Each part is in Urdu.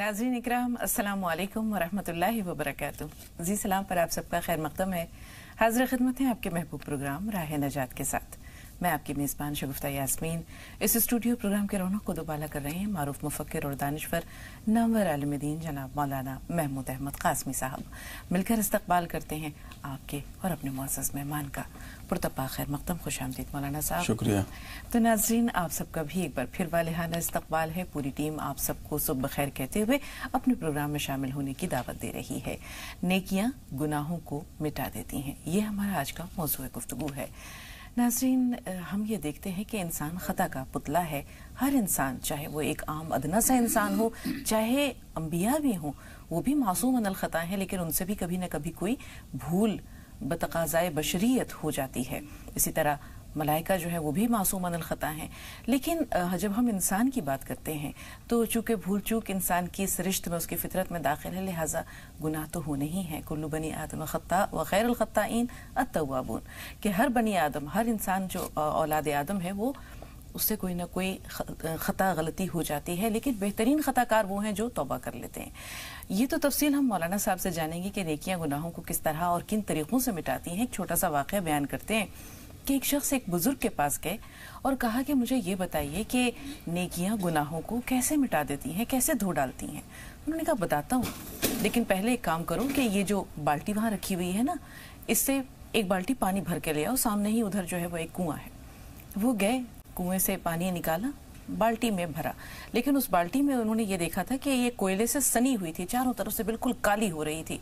ناظرین اکرام، السلام علیکم ورحمۃ اللہ وبرکاتہ۔ زی سلام پر آپ سب کا خیر مقدم ہے۔ حاضر خدمت ہے آپ کے محبوب پروگرام راہ نجات کے ساتھ۔ میں آپ کی میزبان شگفتہ یاسمین۔ اس اسٹوڈیو پروگرام کے رونق کو دوبالہ کر رہے ہیں معروف مفکر اور دانشور نامور عالم دین جناب مولانا محمود احمد قاسمی صاحب۔ مل کر استقبال کرتے ہیں آپ کے اور اپنے معزز مہمان کا۔ پرتپا خیر مقدم خوش آمدید مولانا صاحب. شکریہ۔ تو ناظرین آپ سب کا بھی ایک بار پھر والہانہ استقبال ہے۔ پوری ٹیم آپ سب کو صبح بخیر کہتے ہوئے اپنے پروگرام میں شامل ہونے کی دعوت دے رہی ہے۔ نیکیاں گناہوں کو مٹا دیتی ہیں۔ یہ ہمارا آج کا موضوع گفتگو ہے۔ ناظرین ہم یہ دیکھتے ہیں کہ انسان خطا کا پتلا ہے۔ ہر انسان چاہے وہ ایک عام ادنا سا انسان ہو چاہے انبیاء بھی ہوں وہ بھی معصوم ان الخطا ہیں لیکن ان سے بھی کبھی نہ کبھی کوئی بھول بتقاضائے بشریت ہو جاتی ہے۔ اسی طرح ملائکہ جو ہے وہ بھی معصومن الخطا ہیں۔ لیکن جب ہم انسان کی بات کرتے ہیں، تو چونکہ بھول چوک انسان کی سرشت میں، اس کی فطرت میں داخل ہے، لہٰذا گناہ تو ہو نہیں ہے۔ کلو بنی آدم خطا و غیر الخطائین التوابون۔ کہ ہر بنی آدم، ہر انسان جو اولاد آدم ہے، وہ اس سے کوئی نہ کوئی خطا غلطی ہو جاتی ہے۔ لیکن بہترین خطا کار وہ ہیں جو توبہ کر لیتے ہیں۔ یہ تو تفصیل ہم مولانا صاحب سے جانیں گے کہ نیکیاں گناہوں کو کس طرح اور کن طریقوں سے مٹاتی ہیں۔ ایک چھوٹا سا واقعہ بیان کرتے ہیں کہ ایک شخص ایک بزرگ کے پاس گئے اور کہا کہ مجھے یہ بتائیے کہ نیکیاں گناہوں کو کیسے مٹا دیتی ہیں، کیسے دھو ڈالتی ہیں؟ انہوں نے کہا، بتاتا ہوں۔ لیکن پہلے ایک کام کرو کہ یہ جو بالٹی وہاں رکھی ہوئی ہے نا، اس سے ایک بالٹی پانی بھر کے لے آؤ، سامنے ہی ادھر جو ہے وہ ایک کنواں ہے۔ وہ گئے، کنویں سے پانی نکالا۔ بالٹی میں بھرا۔ لیکن اس بالٹی میں انہوں نے یہ دیکھا تھا کہ یہ کوئلے سے سنی ہوئی تھی، چاروں طرف سے بالکل کالی ہو رہی تھی۔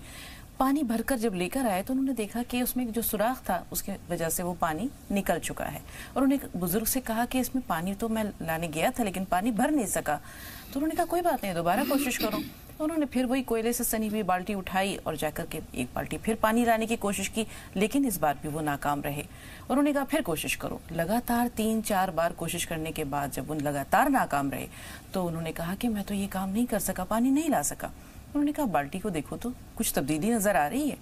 پانی بھر کر جب لے کر آئے تو انہوں نے دیکھا کہ اس میں جو سوراخ تھا، اس کی وجہ سے وہ پانی نکل چکا ہے۔ اور انہوں نے بزرگ سے کہا کہ اس میں پانی تو میں لانے گیا تھا، لیکن پانی بھر نہیں سکا۔ تو انہوں نے کہا، کوئی بات نہیں، دوبارہ کوشش کرو۔ انہوں نے پھر وہی کوئلے سے سنی ہوئی بالٹی اٹھائی اور جا کر کے ایک بالٹی پھر پانی لانے کی کوشش کی، لیکن اس بار بھی وہ ناکام رہے۔ انہوں نے کہا، پھر کوشش کرو۔ لگاتار تین چار بار کوشش کرنے کے بعد جب ان لگاتار ناکام رہے، تو انہوں نے کہا کہ میں تو یہ کام نہیں کر سکا، پانی نہیں لا سکا۔ انہوں نے کہا، بالٹی کو دیکھو تو کچھ تبدیلی نظر آ رہی ہے۔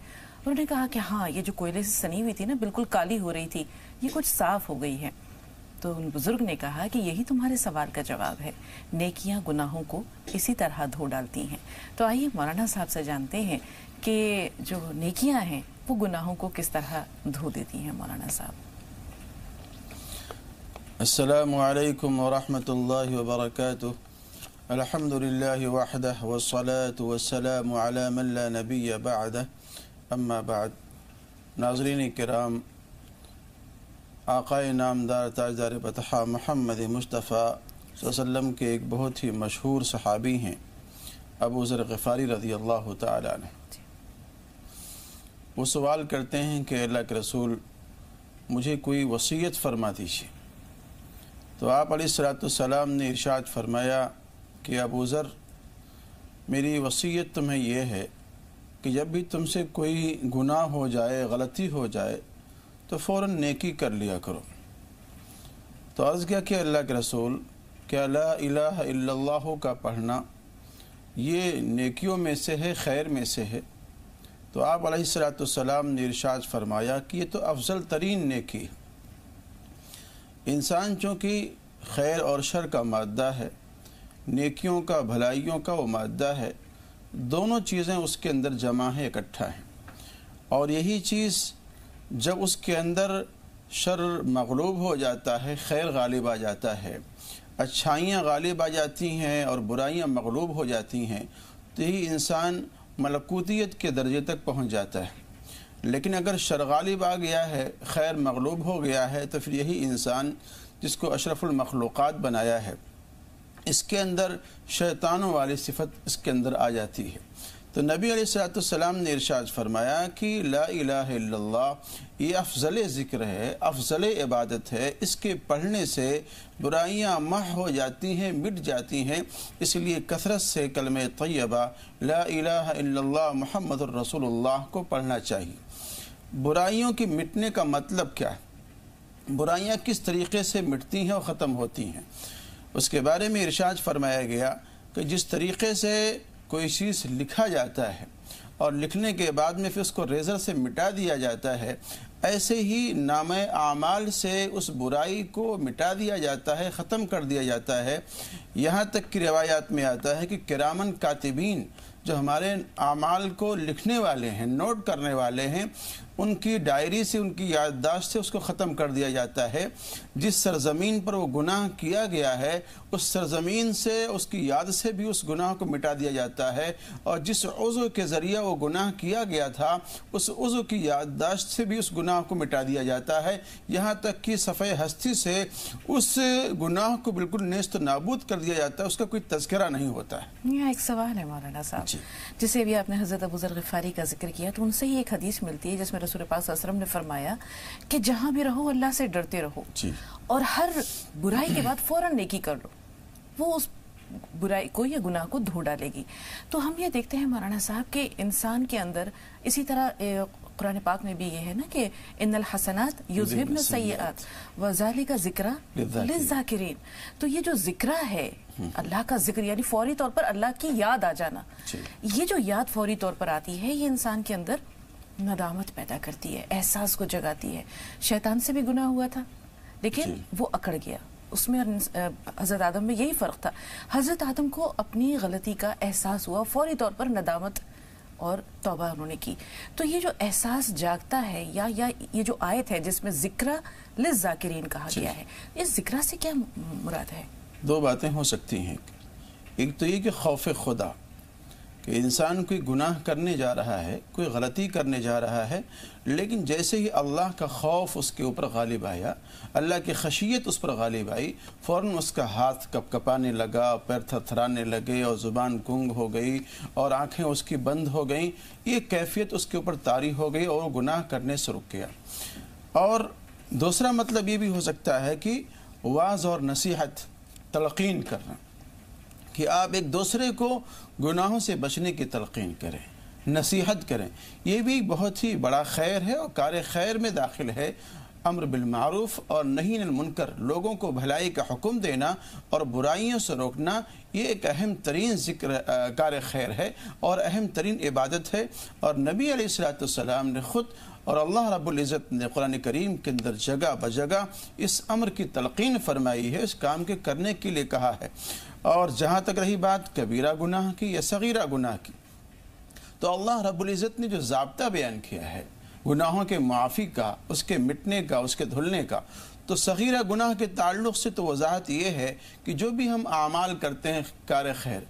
انہوں نے کہا کہ ہاں یہ جو کوئلے سے سنی ہوئی تھی نا، بالکل کالی ہو رہی تھی، یہ کچھ صاف ہو گئی ہے۔ تو ان بزرگ نے کہا کہ یہی تمہارے سوال کا جواب ہے۔ نیکیاں گناہوں کو اسی طرح دھو ڈالتی ہیں۔ تو آئیے مولانا صاحب سے جانتے ہیں کہ جو نیکیاں ہیں، وہ گناہوں کو کس طرح دھو دیتی ہیں مولانا صاحب؟ السلام علیکم ورحمت اللہ وبرکاتہ۔ الحمد للہ وحدہ والصلاة والسلام علی من لا نبی بعدہ۔ اما بعد، ناظرین کرام آقا نامدار تاجدار پتہ محمد مصطفیٰ صلی اللہ علیہ وسلم کے ایک بہت ہی مشہور صحابی ہیں ابو ذر غفاری رضی اللہ تعالی عنہ۔ جی۔ وہ سوال کرتے ہیں کہ اللہ کے رسول مجھے کوئی وصیت فرما دیجیے تو آپ علیہ السلاۃ السلام نے ارشاد فرمایا کہ ابو ذر میری وصیت تمہیں یہ ہے کہ جب بھی تم سے کوئی گناہ ہو جائے غلطی ہو جائے تو فوراً نیکی کر لیا کرو۔ تو عرض کیا کہ اللہ کے رسول کہ لا الہ الا اللہ کا پڑھنا یہ نیکیوں میں سے ہے، خیر میں سے ہے؟ تو آپ علیہ السلاۃ السلام نے ارشاد فرمایا کہ یہ تو افضل ترین نیکی ہے۔ انسان چونکہ خیر اور شر کا مادہ ہے، نیکیوں کا، بھلائیوں کا وہ مادہ ہے، دونوں چیزیں اس کے اندر جمع ہیں، اکٹھا ہیں۔ اور یہی چیز جب اس کے اندر شر مغلوب ہو جاتا ہے، خیر غالب آ جاتا ہے۔ اچھائیاں غالب آ جاتی ہیں اور برائیاں مغلوب ہو جاتی ہیں، تو ہی انسان ملکوتیت کے درجے تک پہنچ جاتا ہے۔ لیکن اگر شر غالب آ گیا ہے، خیر مغلوب ہو گیا ہے، تو پھر یہی انسان جس کو اشرف المخلوقات بنایا ہے۔ اس کے اندر شیطانوں والی صفت اس کے اندر آ جاتی ہے۔ تو نبی علیہ السلام نے ارشاد فرمایا کہ لا الہ الا اللہ، یہ افضل ذکر ہے، افضل عبادت ہے۔ اس کے پڑھنے سے برائیاں مح ہو جاتی ہیں، مٹ جاتی ہیں۔ اس لیے کثرت سے کلمہ طیبہ، لا الہ الا اللہ محمد الرسول اللہ کو پڑھنا چاہیے۔ برائیوں کی مٹنے کا مطلب کیا ہے؟ برائیاں کس طریقے سے مٹتی ہیں اور ختم ہوتی ہیں؟ اس کے بارے میں ارشاد فرمایا گیا کہ جس طریقے سے کوئی چیز لکھا جاتا ہے اور لکھنے کے بعد میں پھر اس کو ریزر سے مٹا دیا جاتا ہے۔ ایسے ہی نام اعمال سے اس برائی کو مٹا دیا جاتا ہے، ختم کر دیا جاتا ہے۔ یہاں تک کی روایات میں آتا ہے کہ کرامن کاتبین جو ہمارے اعمال کو لکھنے والے ہیں، نوٹ کرنے والے ہیں ان کی ڈائری سے ان کی یادداشت سے اس کو ختم کر دیا جاتا ہے۔ جس سرزمین پر وہ گناہ کیا گیا ہے اس سرزمین سے اس کی یاد سے بھی اس گناہ کو مٹا دیا جاتا ہے۔ اور جس عضو کے ذریعہ وہ گناہ کیا گیا تھا اس عضو کی یادداشت سے بھی اس گناہ کو مٹا دیا جاتا ہے۔ یہاں تک کہ صفحہ ہستی سے اس گناہ کو بالکل نیست نابود کر دیا جاتا ہے اس کا کوئی تذکرہ نہیں ہوتا ہے۔ یہاں ایک سوال ہے مولانا صاحب۔ جی۔ جسے بھی آپ نے حضرت ابو ذر غفاری کا ذکر کیا تو ان سے ہی ایک حدیث ملتی ہے جس میں رسول پاک صلی اللہ علیہ وسلم نے فرمایا کہ جہاں بھی رہو اللہ سے ڈرتے رہو جی۔ اور ہر برائی کے بعد فوراً نیکی کر لو۔ وہ اس برائی کو یا گناہ کو دھو ڈالے گی۔ تو ہم یہ دیکھتے ہیں مولانا صاحب کہ انسان کے اندر اسی طرح قرآن پاک میں بھی یہ ہے نا کہ ان الحسنات یذہبن السیئات وذالک ذکرہ للذاکرین۔ للذاکرین۔ تو یہ جو ذکرہ ہے اللہ کا ذکر یعنی فوری طور پر اللہ کی یاد آ جانا۔ جی۔ یہ جو یاد فوری طور پر آتی ہے یہ انسان کے اندر ندامت پیدا کرتی ہے احساس کو جگاتی ہے۔ شیطان سے بھی گناہ ہوا تھا لیکن جی۔ وہ اکڑ گیا۔ اس میں حضرت آدم میں یہی فرق تھا۔ حضرت آدم کو اپنی غلطی کا احساس ہوا فوری طور پر ندامت اور توبہ انہوں نے کی۔ تو یہ جو احساس جاگتا ہے یا یا یہ جو آیت ہے جس میں ذکرہ للذاکرین کہا جی۔ گیا ہے اس ذکرہ سے کیا مراد ہے؟ دو باتیں ہو سکتی ہیں۔ ایک تو یہ کہ خوف خدا کہ انسان کوئی گناہ کرنے جا رہا ہے، کوئی غلطی کرنے جا رہا ہے، لیکن جیسے ہی اللہ کا خوف اس کے اوپر غالب آیا، اللہ کی خشیت اس پر غالب آئی، فوراً اس کا ہاتھ کپ کپانے لگا، پیر تھر تھرانے لگے اور زبان گنگ ہو گئی اور آنکھیں اس کی بند ہو گئیں۔ یہ کیفیت اس کے اوپر طاری ہو گئی اور وہ گناہ کرنے سے رک گیا۔ اور دوسرا مطلب یہ بھی ہو سکتا ہے کہ واز اور نصیحت تلقین کرنا۔ کہ آپ ایک دوسرے کو گناہوں سے بچنے کی تلقین کریں، نصیحت کریں۔ یہ بھی بہت ہی بڑا خیر ہے اور کار خیر میں داخل ہے۔ امر بالمعروف اور نہیں المنکر، لوگوں کو بھلائی کا حکم دینا اور برائیوں سے روکنا، یہ ایک اہم ترین ذکر کار خیر ہے اور اہم ترین عبادت ہے۔ اور نبی علیہ الصلاۃ والسلام نے خود اور اللہ رب العزت نے قرآن کریم کے اندر جگہ بجگہ اس امر کی تلقین فرمائی ہے، اس کام کے کرنے کے لیے کہا ہے۔ اور جہاں تک رہی بات، کبیرہ گناہ کی یا صغیرہ گناہ کی؟ تو اللہ رب العزت نے جو ضابطہ بیان کیا ہے، گناہوں کے معافی کا، اس کے مٹنے کا، اس کے دھلنے کا، تو صغیرہ گناہ کے تعلق سے تو وضاحت یہ ہے کہ جو بھی ہم اعمال کرتے ہیں، کار خیر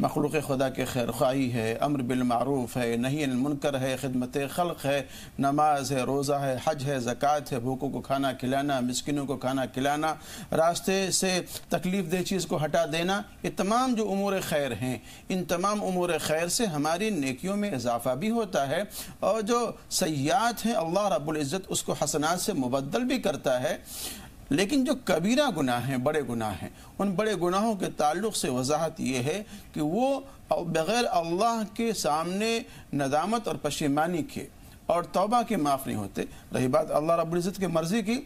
مخلوق خدا کے خیر خواہی ہے، امر بالمعروف ہے نہیں المنکر ہے، خدمت خلق ہے، نماز ہے، روزہ ہے، حج ہے، زکوٰۃ ہے، بھوکوں کو کھانا کھلانا، مسکینوں کو کھانا کھلانا، راستے سے تکلیف دہ چیز کو ہٹا دینا، یہ تمام جو امور خیر ہیں، ان تمام امور خیر سے ہماری نیکیوں میں اضافہ بھی ہوتا ہے اور جو سیاحت ہیں، اللہ رب العزت اس کو حسنات سے مبدل بھی کرتا ہے۔ لیکن جو کبیرہ گناہ ہیں، بڑے گناہ ہیں، ان بڑے گناہوں کے تعلق سے وضاحت یہ ہے کہ وہ بغیر اللہ کے سامنے ندامت اور پشیمانی کے اور توبہ کے معاف نہیں ہوتے۔ رہی بات، اللہ رب العزت کی مرضی کی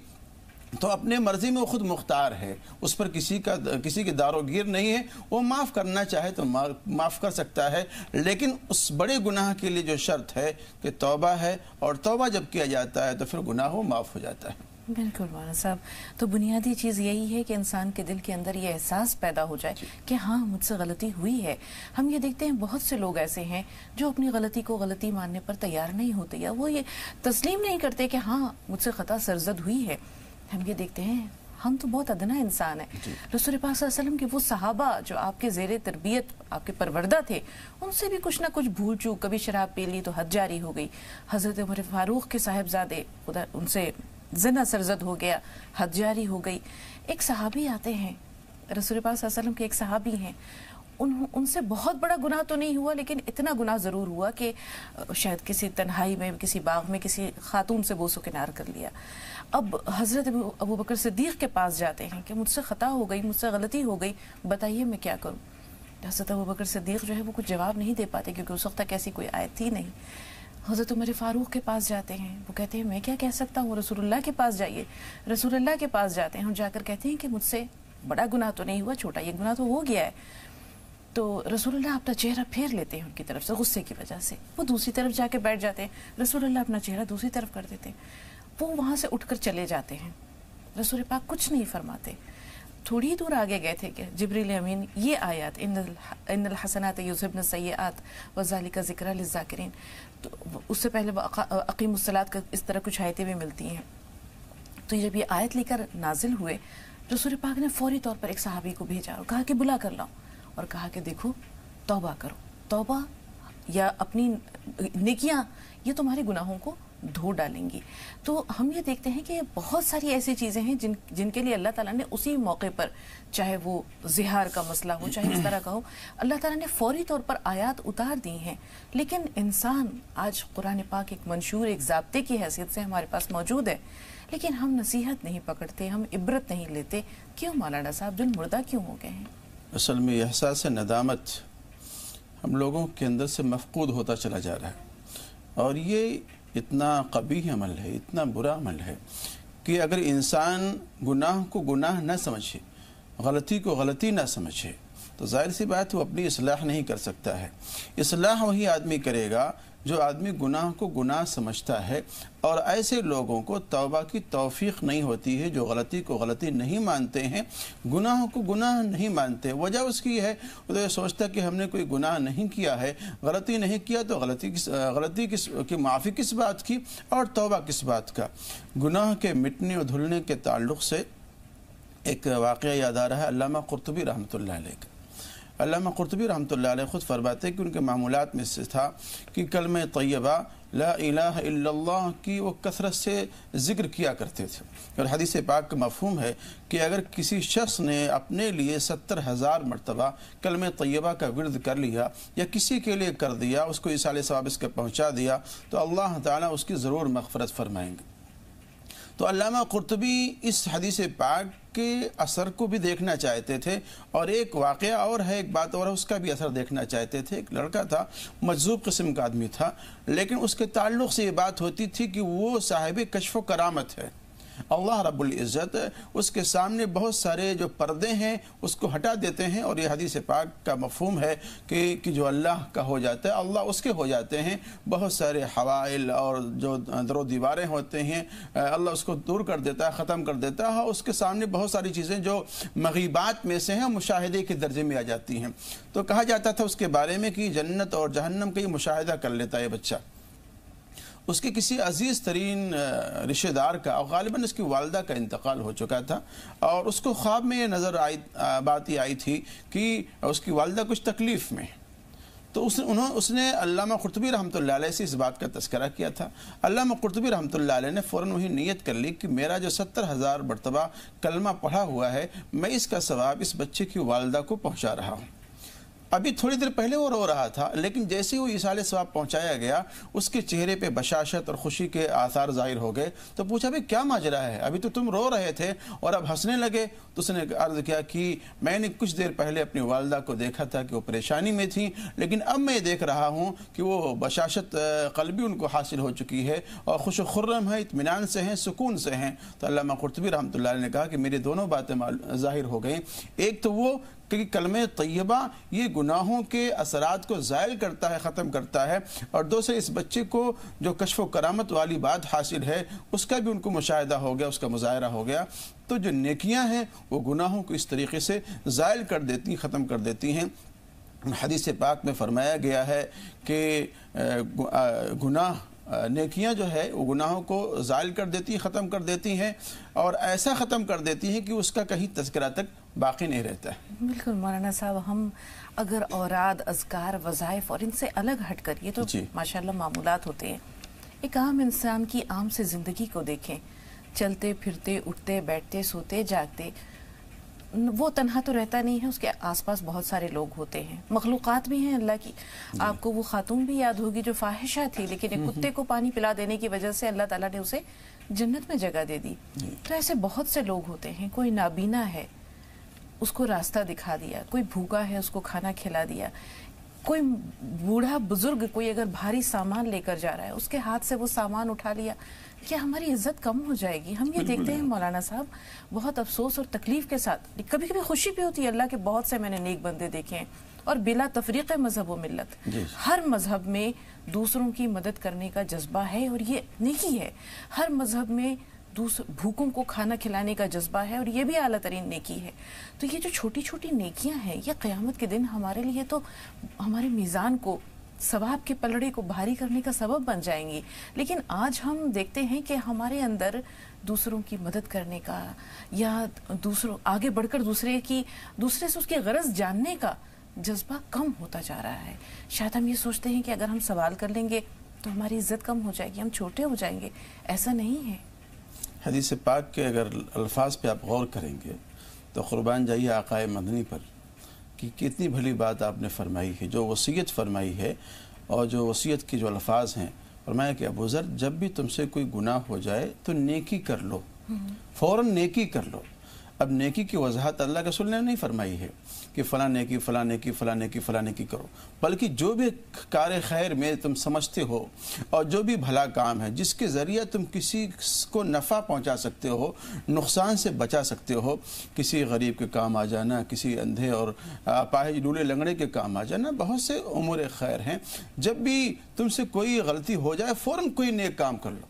تو اپنے مرضی میں وہ خود مختار ہے۔ اس پر کسی کا، کسی کی دار و گیر نہیں ہے۔ وہ معاف کرنا چاہے تو معاف کر سکتا ہے، لیکن اس بڑے گناہ کے لیے جو شرط ہے کہ توبہ ہے اور توبہ جب کیا جاتا ہے تو پھر گناہ وہ معاف ہو جاتا ہے۔ بالکل مولانا صاحب۔ تو بنیادی چیز یہی ہے کہ انسان کے دل کے اندر یہ احساس پیدا ہو جائے کہ ہاں مجھ سے غلطی ہوئی ہے۔ ہم یہ دیکھتے ہیں بہت سے لوگ ایسے ہیں جو اپنی غلطی کو غلطی ماننے پر تیار نہیں ہوتے یا وہ یہ تسلیم نہیں کرتے کہ ہاں مجھ سے خطا سرزد ہوئی ہے۔ ہم یہ دیکھتے ہیں ہم تو بہت ادنا انسان ہیں۔ رسول پاک صلی اللہ علیہ وسلم کے وہ صحابہ جو آپ کے زیر تربیت آپ کے پروردہ تھے ان سے بھی کچھ نہ کچھ بھول چوک کبھی شراب پی لی تو حد جاری ہو گئی۔ حضرت عمر فاروق کے صاحبزادے خدا ان سے زنا سرزد ہو گیا، حد جاری ہو گئی۔ ایک صحابی آتے ہیں، رسول پاک صلی اللہ علیہ وسلم کے ایک صحابی ہیں۔ ان ان سے بہت بڑا گناہ تو نہیں ہوا، لیکن اتنا گناہ ضرور ہوا کہ شاید کسی تنہائی میں، کسی باغ میں، کسی خاتون سے بوسو کنار کر لیا۔ اب حضرت ابو بکر صدیق کے پاس جاتے ہیں کہ مجھ سے خطا ہو گئی، مجھ سے غلطی ہو گئی، بتائیے میں کیا کروں؟ حضرت ابو بکر صدیق جو ہے، وہ کچھ جواب نہیں دے پاتے کیونکہ اس وقت تک ایسی کوئی آیت تھی نہیں۔ حضرت عمر فاروق کے پاس جاتے ہیں۔ وہ کہتے ہیں، میں کیا کہہ سکتا ہوں؟ رسول اللہ کے پاس جائیے۔ رسول اللہ کے پاس جاتے ہیں۔ اور جا کر کہتے ہیں کہ مجھ سے بڑا گناہ تو نہیں ہوا، چھوٹا یہ گناہ تو ہو گیا ہے۔ تو رسول اللہ اپنا چہرہ پھیر لیتے ہیں ان کی طرف سے غصے کی وجہ سے۔ وہ دوسری طرف جا کے بیٹھ جاتے ہیں۔ رسول اللہ اپنا چہرہ دوسری طرف کر دیتے ہیں۔ وہ وہاں سے اٹھ کر چلے جاتے ہیں۔ رسول پاک کچھ نہیں فرماتے۔ تھوڑی دور آگے گئے تھے کہ جبریل امین یہ آیات، ان الحسنات یوزبن سیئات وزالی کا ذکر للذاکرین تو اس سے پہلے عقیم الصلاط کا اس طرح کچھ آیتیں بھی ملتی ہیں۔ تو جب یہ آیت لے کر نازل ہوئے رسول پاک نے فوری طور پر ایک صحابی کو بھیجا اور کہا کہ بلا کر لاؤ اور کہا کہ دیکھو، توبہ کرو۔ توبہ یا اپنی نیکیاں، یہ تمہارے گناہوں کو دھو ڈالیں گی۔ تو ہم یہ دیکھتے ہیں کہ بہت ساری ایسی چیزیں ہیں جن جن کے لیے اللہ تعالیٰ نے اسی موقع پر چاہے وہ زہار کا مسئلہ ہو، چاہے اس طرح کا ہو، اللہ تعالیٰ نے فوری طور پر آیات اتار دی ہیں۔ لیکن انسان آج قرآن پاک ایک منشور، ایک ضابطے کی حیثیت سے ہمارے پاس موجود ہے۔ لیکن ہم نصیحت نہیں پکڑتے، ہم عبرت نہیں لیتے۔ کیوں مولانا صاحب؟ دل مردہ کیوں ہو گئے ہیں؟ اصل میں احساس ندامت ہم لوگوں کے اندر سے مفقود ہوتا چلا جا رہا ہے۔ اور یہ اتنا قبیح عمل ہے، اتنا برا عمل ہے کہ اگر انسان گناہ کو گناہ نہ سمجھے، غلطی کو غلطی نہ سمجھے، تو ظاہر سی بات وہ اپنی اصلاح نہیں کر سکتا ہے۔ اصلاح وہی آدمی کرے گا جو آدمی گناہ کو گناہ سمجھتا ہے اور ایسے لوگوں کو توبہ کی توفیق نہیں ہوتی ہے، جو غلطی کو غلطی نہیں مانتے ہیں، گناہوں کو گناہ نہیں مانتے۔ وجہ اس کی ہے، وہ تو یہ سوچتا کہ ہم نے کوئی گناہ نہیں کیا ہے۔ غلطی نہیں کیا تو غلطی کس غلطی کس، کی معافی کس بات کی اور توبہ کس بات کا۔ گناہ کے مٹنے اور دھلنے کے تعلق سے ایک واقعہ یاد آ رہا ہے، علامہ قرطبی رحمۃ اللہ علیہ کا۔ علامہ قرطبی رحمۃ اللہ علیہ خود فرماتے کہ ان کے معمولات میں سے تھا کہ کلمہ طیبہ لا الہ الا اللہ کی وہ کثرت سے ذکر کیا کرتے تھے۔ اور حدیث پاک کا مفہوم ہے کہ اگر کسی شخص نے اپنے لیے ستر ہزار مرتبہ کلمہ طیبہ کا ورد کر لیا یا کسی کے لیے کر دیا، اس کو اسال ثواب اس کے پہنچا دیا، تو اللہ تعالیٰ اس کی ضرور مغفرت فرمائیں گے۔ تو علامہ قرطبی اس حدیث پاک کے اثر کو بھی دیکھنا چاہتے تھے اور ایک واقعہ اور ہے، ایک بات اور ہے، اس کا بھی اثر دیکھنا چاہتے تھے۔ ایک لڑکا تھا، مجذوب قسم کا آدمی تھا، لیکن اس کے تعلق سے یہ بات ہوتی تھی کہ وہ صاحب کشف و کرامت ہے۔ اللہ رب العزت اس کے سامنے بہت سارے جو پردے ہیں اس کو ہٹا دیتے ہیں اور یہ حدیث پاک کا مفہوم ہے کہ کہ جو اللہ کا ہو جاتا ہے، اللہ اس کے ہو جاتے ہیں۔ بہت سارے حوائل اور جو درو دیواریں ہوتے ہیں، اللہ اس کو دور کر دیتا ہے، ختم کر دیتا ہے۔ اس کے سامنے بہت ساری چیزیں جو مغیبات میں سے ہیں، مشاہدے کے درجے میں آ جاتی ہیں۔ تو کہا جاتا تھا اس کے بارے میں کہ جنت اور جہنم کا یہ مشاہدہ کر لیتا ہے بچہ۔ اس کے کسی عزیز ترین رشتہ دار کا، اور غالباً اس کی والدہ کا انتقال ہو چکا تھا، اور اس کو خواب میں یہ نظر آئی بات یہ آئی تھی کہ اس کی والدہ کچھ تکلیف میں۔ تو اس انہوں، اس نے علامہ قرطبی رحمۃ اللہ علیہ سے اس بات کا تذکرہ کیا تھا۔ علامہ قرطبی رحمۃ اللہ علیہ نے فوراً وہی نیت کر لی کہ میرا جو ستر ہزار مرتبہ کلمہ پڑھا ہوا ہے، میں اس کا ثواب اس بچے کی والدہ کو پہنچا رہا ہوں۔ ابھی تھوڑی دیر پہلے وہ رو رہا تھا، لیکن جیسے ہی وہ عیسال ثواب پہنچایا گیا، اس کے چہرے پہ بشاشت اور خوشی کے آثار ظاہر ہو گئے۔ تو پوچھا بھی کیا ماجرا ہے؟ ابھی تو تم رو رہے تھے اور اب ہنسنے لگے۔ تو اس نے عرض کیا کہ میں نے کچھ دیر پہلے اپنی والدہ کو دیکھا تھا کہ وہ پریشانی میں تھیں، لیکن اب میں دیکھ رہا ہوں کہ وہ بشاشت قلبی ان کو حاصل ہو چکی ہے اور خوش و خرم ہے، اطمینان سے ہیں، سکون سے ہیں۔ تو علامہ قرطبی رحمۃ اللہ علیہ نے کہا کہ میری دونوں باتیں ظاہر ہو گئیں۔ ایک تو وہ کہ کلمہ طیبہ یہ گناہوں کے اثرات کو زائل کرتا ہے، ختم کرتا ہے۔ اور دوسرے، اس بچے کو جو کشف و کرامت والی بات حاصل ہے، اس کا بھی ان کو مشاہدہ ہو گیا، اس کا مظاہرہ ہو گیا۔ تو جو نیکیاں ہیں، وہ گناہوں کو اس طریقے سے زائل کر دیتی، ختم کر دیتی ہیں۔ حدیث پاک میں فرمایا گیا ہے کہ گناہ نیکیاں جو ہے، وہ گناہوں کو زائل کر دیتی، ختم کر دیتی ہیں۔ اور ایسا ختم کر دیتی ہیں کہ اس کا کہیں تذکرہ تک باقی نہیں رہتا ہے بالکل مولانا صاحب ہم اگر اوراد اذکار وظائف اور ان سے الگ ہٹ کر یہ تو جی۔ ماشاءاللہ معمولات ہوتے ہیں۔ ایک عام انسان کی عام سے زندگی کو دیکھیں۔ چلتے پھرتے اٹھتے بیٹھتے سوتے جاگتے وہ تنہا تو رہتا نہیں ہے اس کے آس پاس بہت سارے لوگ ہوتے ہیں۔ مخلوقات بھی ہیں اللہ کی۔ جی۔ آپ کو وہ خاتون بھی یاد ہوگی جو فاحشہ تھی لیکن ایک کتے کو پانی پلا دینے کی وجہ سے اللہ تعالیٰ نے اسے جنت میں جگہ دے دی۔ جی۔ تو ایسے بہت سے لوگ ہوتے ہیں کوئی نابینا ہے اس کو راستہ دکھا دیا کوئی بھوکا ہے اس کو کھانا کھلا دیا۔ کوئی بوڑھا بزرگ کوئی اگر بھاری سامان لے کر جا رہا ہے اس کے ہاتھ سے وہ سامان اٹھا لیا کیا ہماری عزت کم ہو جائے گی؟ ہم یہ دیکھتے ہیں مولانا صاحب بہت افسوس اور تکلیف کے ساتھ کبھی کبھی خوشی بھی ہوتی ہے۔ اللہ کے بہت سے میں نے نیک بندے دیکھے ہیں اور بلا تفریق مذہب و ملت۔ جی۔ ہر مذہب میں دوسروں کی مدد کرنے کا جذبہ ہے اور یہ نیکی ہے۔ ہر مذہب میں بھوکوں کو کھانا کھلانے کا جذبہ ہے اور یہ بھی اعلیٰ ترین نیکی ہے۔ تو یہ جو چھوٹی چھوٹی نیکیاں ہیں، یہ قیامت کے دن ہمارے لیے تو ہمارے میزان کو، ثواب کے پلڑے کو بھاری کرنے کا سبب بن جائیں گی۔ لیکن آج ہم دیکھتے ہیں کہ ہمارے اندر دوسروں کی مدد کرنے کا یا دوسروں، آگے بڑھ کر دوسرے کی، دوسرے سے اس کی غرض جاننے کا جذبہ کم ہوتا جا رہا ہے۔ شاید ہم یہ سوچتے ہیں کہ اگر ہم سوال کر لیں گے تو ہماری عزت کم ہو جائے گی، ہم چھوٹے ہو جائیں گے۔ ایسا نہیں ہے۔ حدیث پاک کے اگر الفاظ پہ آپ غور کریں گے تو قربان جائیے آقائے مدنی پر کہ کتنی بھلی بات آپ نے فرمائی ہے جو وصیت فرمائی ہے اور جو وصیت کے جو الفاظ ہیں۔ فرمایا کہ ابو ذر جب بھی تم سے کوئی گناہ ہو جائے تو نیکی کر لو۔ فوراً نیکی کر لو۔ اب نیکی کی وضاحت اللہ کے سلنے نے نہیں فرمائی ہے۔ کہ فلاں نیکی فلاں نیکی فلاں نیکی فلاں نیکی کرو۔ بلکہ جو بھی کار خیر میں تم سمجھتے ہو اور جو بھی بھلا کام ہے، جس کے ذریعہ تم کسی کو نفع پہنچا سکتے ہو، نقصان سے بچا سکتے ہو، کسی غریب کے کام آ جانا، کسی اندھے اور پاہج ڈولے لنگڑے کے کام آ جانا، بہت سے امور خیر ہیں۔ جب بھی تم سے کوئی غلطی ہو جائے، فوراً کوئی نیک کام کر لو۔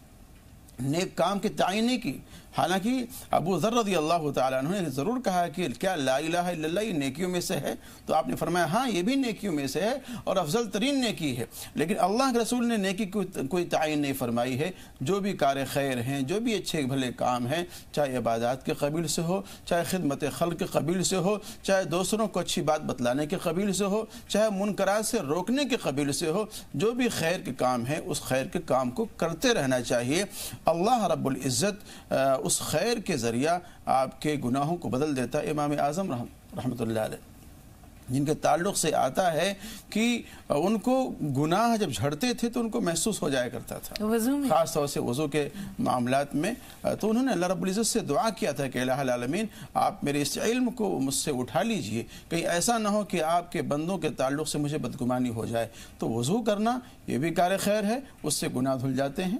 نیک کام کی تعین کی۔ حالانکہ ابو ذر رضی اللہ تعالیٰ عنہ نے ضرور کہا کہ کیا لا الہ الا اللہ یہ نیکیوں میں سے ہے؟ تو آپ نے فرمایا ہاں یہ بھی نیکیوں میں سے ہے اور افضل ترین نیکی ہے۔ لیکن اللہ کے رسول نے نیکی کوئی تعین نہیں فرمائی ہے۔ جو بھی کار خیر ہیں، جو بھی اچھے بھلے کام ہیں، چاہے عبادات کے قبیل سے ہو، چاہے خدمت خلق کے قبیل سے ہو، چاہے دوسروں کو اچھی بات بتلانے کے قبیل سے ہو، چاہے منکرات سے روکنے کے قبیل سے ہو، جو بھی خیر کے کام ہے اس خیر کے کام کو کرتے رہنا چاہیے۔ اللہ رب العزت اس خیر کے ذریعہ آپ کے گناہوں کو بدل دیتا ہے امام اعظم رحمۃ اللہ علیہ۔ جن کے تعلق سے آتا ہے کہ ان کو گناہ جب جھڑتے تھے تو ان کو محسوس ہو جایا کرتا تھا۔ خاص طور سے وضو کے معاملات میں تو انہوں نے اللہ رب العزت سے دعا کیا تھا کہ الہ العالمین آپ میرے اس علم کو مجھ سے اٹھا لیجیے۔ کہیں ایسا نہ ہو کہ آپ کے بندوں کے تعلق سے مجھے بدگمانی ہو جائے۔ تو وضو کرنا یہ بھی کار خیر ہے اس سے گناہ دھل جاتے ہیں۔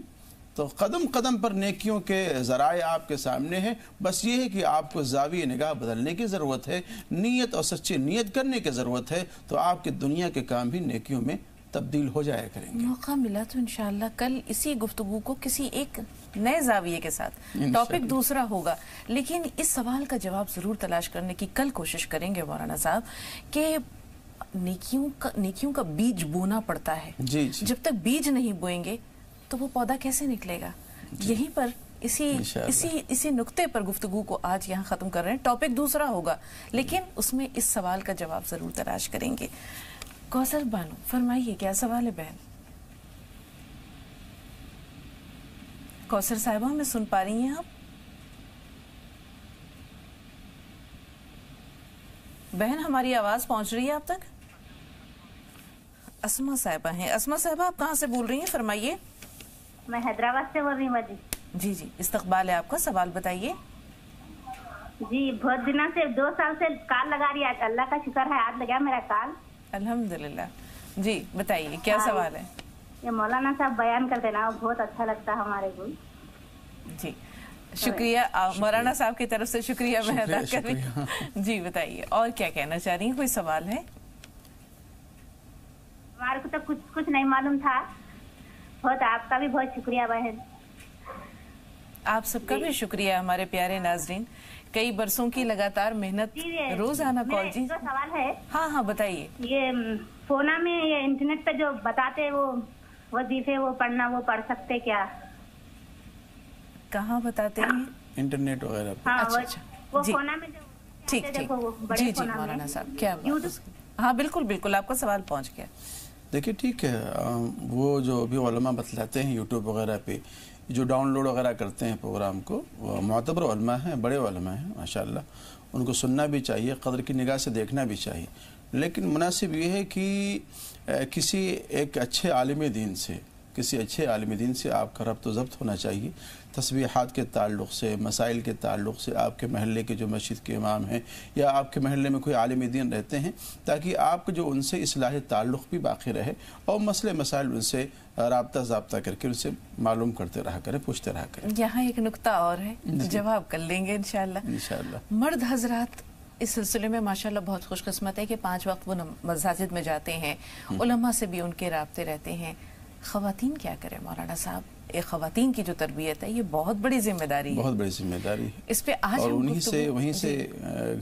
تو قدم قدم پر نیکیوں کے ذرائع آپ کے سامنے ہیں۔ بس یہ ہے کہ آپ کو زاوی نگاہ بدلنے کی ضرورت ہے نیت اور سچی نیت کرنے کی ضرورت ہے۔ تو آپ کے دنیا کے کام بھی نیکیوں میں تبدیل ہو جایا کریں گے۔ موقع ملا تو انشاءاللہ کل اسی گفتگو کو کسی ایک نئے زاویے کے ساتھ ٹاپک دوسرا ہوگا۔ لیکن اس سوال کا جواب ضرور تلاش کرنے کی کل کوشش کریں گے مولانا صاحب کہ نیکیوں کا نیکیوں کا بیج بونا پڑتا ہے۔ جی جی۔ جب تک بیج نہیں بوئیں گے تو وہ پودا کیسے نکلے گا؟ جی۔ یہیں پر اسی اسی اسی نقطے پر گفتگو کو آج یہاں ختم کر رہے ہیں۔ ٹاپک دوسرا ہوگا۔ لیکن اس میں اس سوال کا جواب ضرور تلاش کریں گے۔ کوثر بانو فرمائیے کیا سوال ہے بہن؟ کوثر صاحبہ ہمیں سن پا رہی ہیں آپ؟ بہن ہماری آواز پہنچ رہی ہے آپ تک؟ اسما صاحبہ ہیں۔ اسما صاحبہ آپ کہاں سے بول رہی ہیں؟ فرمائیے۔ میں حیدرآباد سے بول رہی ہوں جی جی جی استقبال ہے آپ کا سوال بتائیے۔ جی بہت دنوں سے دو سال سے کال لگا رہی ہے۔ اللہ کا شکر ہے آج لگا میرا کال۔ الحمدللہ۔ جی بتائیے کیا ہاں، سوال ہے؟ یہ مولانا صاحب بیان کر دینا بہت اچھا لگتا ہے ہمارے کو۔ جی شکریہ۔ مولانا صاحب کی طرف سے شکریہ میں ادا کر رہی جی بتائیے اور کیا کہنا چاہ رہی ہیں؟ کوئی سوال ہے؟ ہمارے کو تو کچھ کچھ نہیں معلوم تھا۔ بہت آپ کا بھی بہت شکریہ بہن۔ آپ سب کا بھی شکریہ ہمارے پیارے ناظرین۔ کئی برسوں کی لگاتار محنت جی، روز آنا کال جی۔ سوال ہے۔ ہاں ہاں بتائیے۔ یہ فونا میں یہ انٹرنیٹ پہ جو بتاتے وہ وظیفے وہ پڑھنا وہ پڑھ سکتے کیا؟ کہاں بتاتے ہیں؟ انٹرنیٹ وغیرہ ہاں وہ اچھا، جی۔ فونا میں جو ٹھیک ٹھیک۔ جی جی مولانا صاحب کیا ہاں بالکل بالکل آپ کا سوال پہنچ گیا۔ دیکھیں ٹھیک ہے وہ جو بھی علماء بتلاتے ہیں یوٹیوب وغیرہ پہ، جو ڈاؤن لوڈ وغیرہ کرتے ہیں پروگرام کو، وہ معتبر علماء ہیں، بڑے علماء ہیں، ماشاءاللہ، ان کو سننا بھی چاہیے، قدر کی نگاہ سے دیکھنا بھی چاہیے۔ لیکن مناسب یہ ہے کہ کسی ایک اچھے عالم دین سے، کسی اچھے عالم دین سے آپ کا ربط و ضبط ہونا چاہیے۔ تسبیحات کے تعلق سے مسائل کے تعلق سے آپ کے محلے کے جو مسجد کے امام ہیں یا آپ کے محلے میں کوئی عالم دین رہتے ہیں تاکہ آپ جو ان سے اصلاح تعلق بھی باقی رہے اور مسئلے مسائل ان سے رابطہ ضابطہ کر کے ان سے معلوم کرتے رہا کریں پوچھتے رہا کریں۔ یہاں ایک نقطہ اور ہے جی۔ جواب کر لیں گے انشاءاللہ۔ انشاءاللہ۔ مرد حضرات اس سلسلے میں ماشاءاللہ بہت خوش قسمت ہے کہ پانچ وقت وہ مساجد میں جاتے ہیں علماء سے بھی ان کے رابطے رہتے ہیں۔ خواتین کیا کریں مولانا صاحب؟ ایک خواتین کی جو تربیت ہے یہ بہت بڑی ذمہ داری ہے۔ بہت بڑی ذمہ داری ہے۔ اس پہ آج اور ہم انہی سے وہیں جی، سے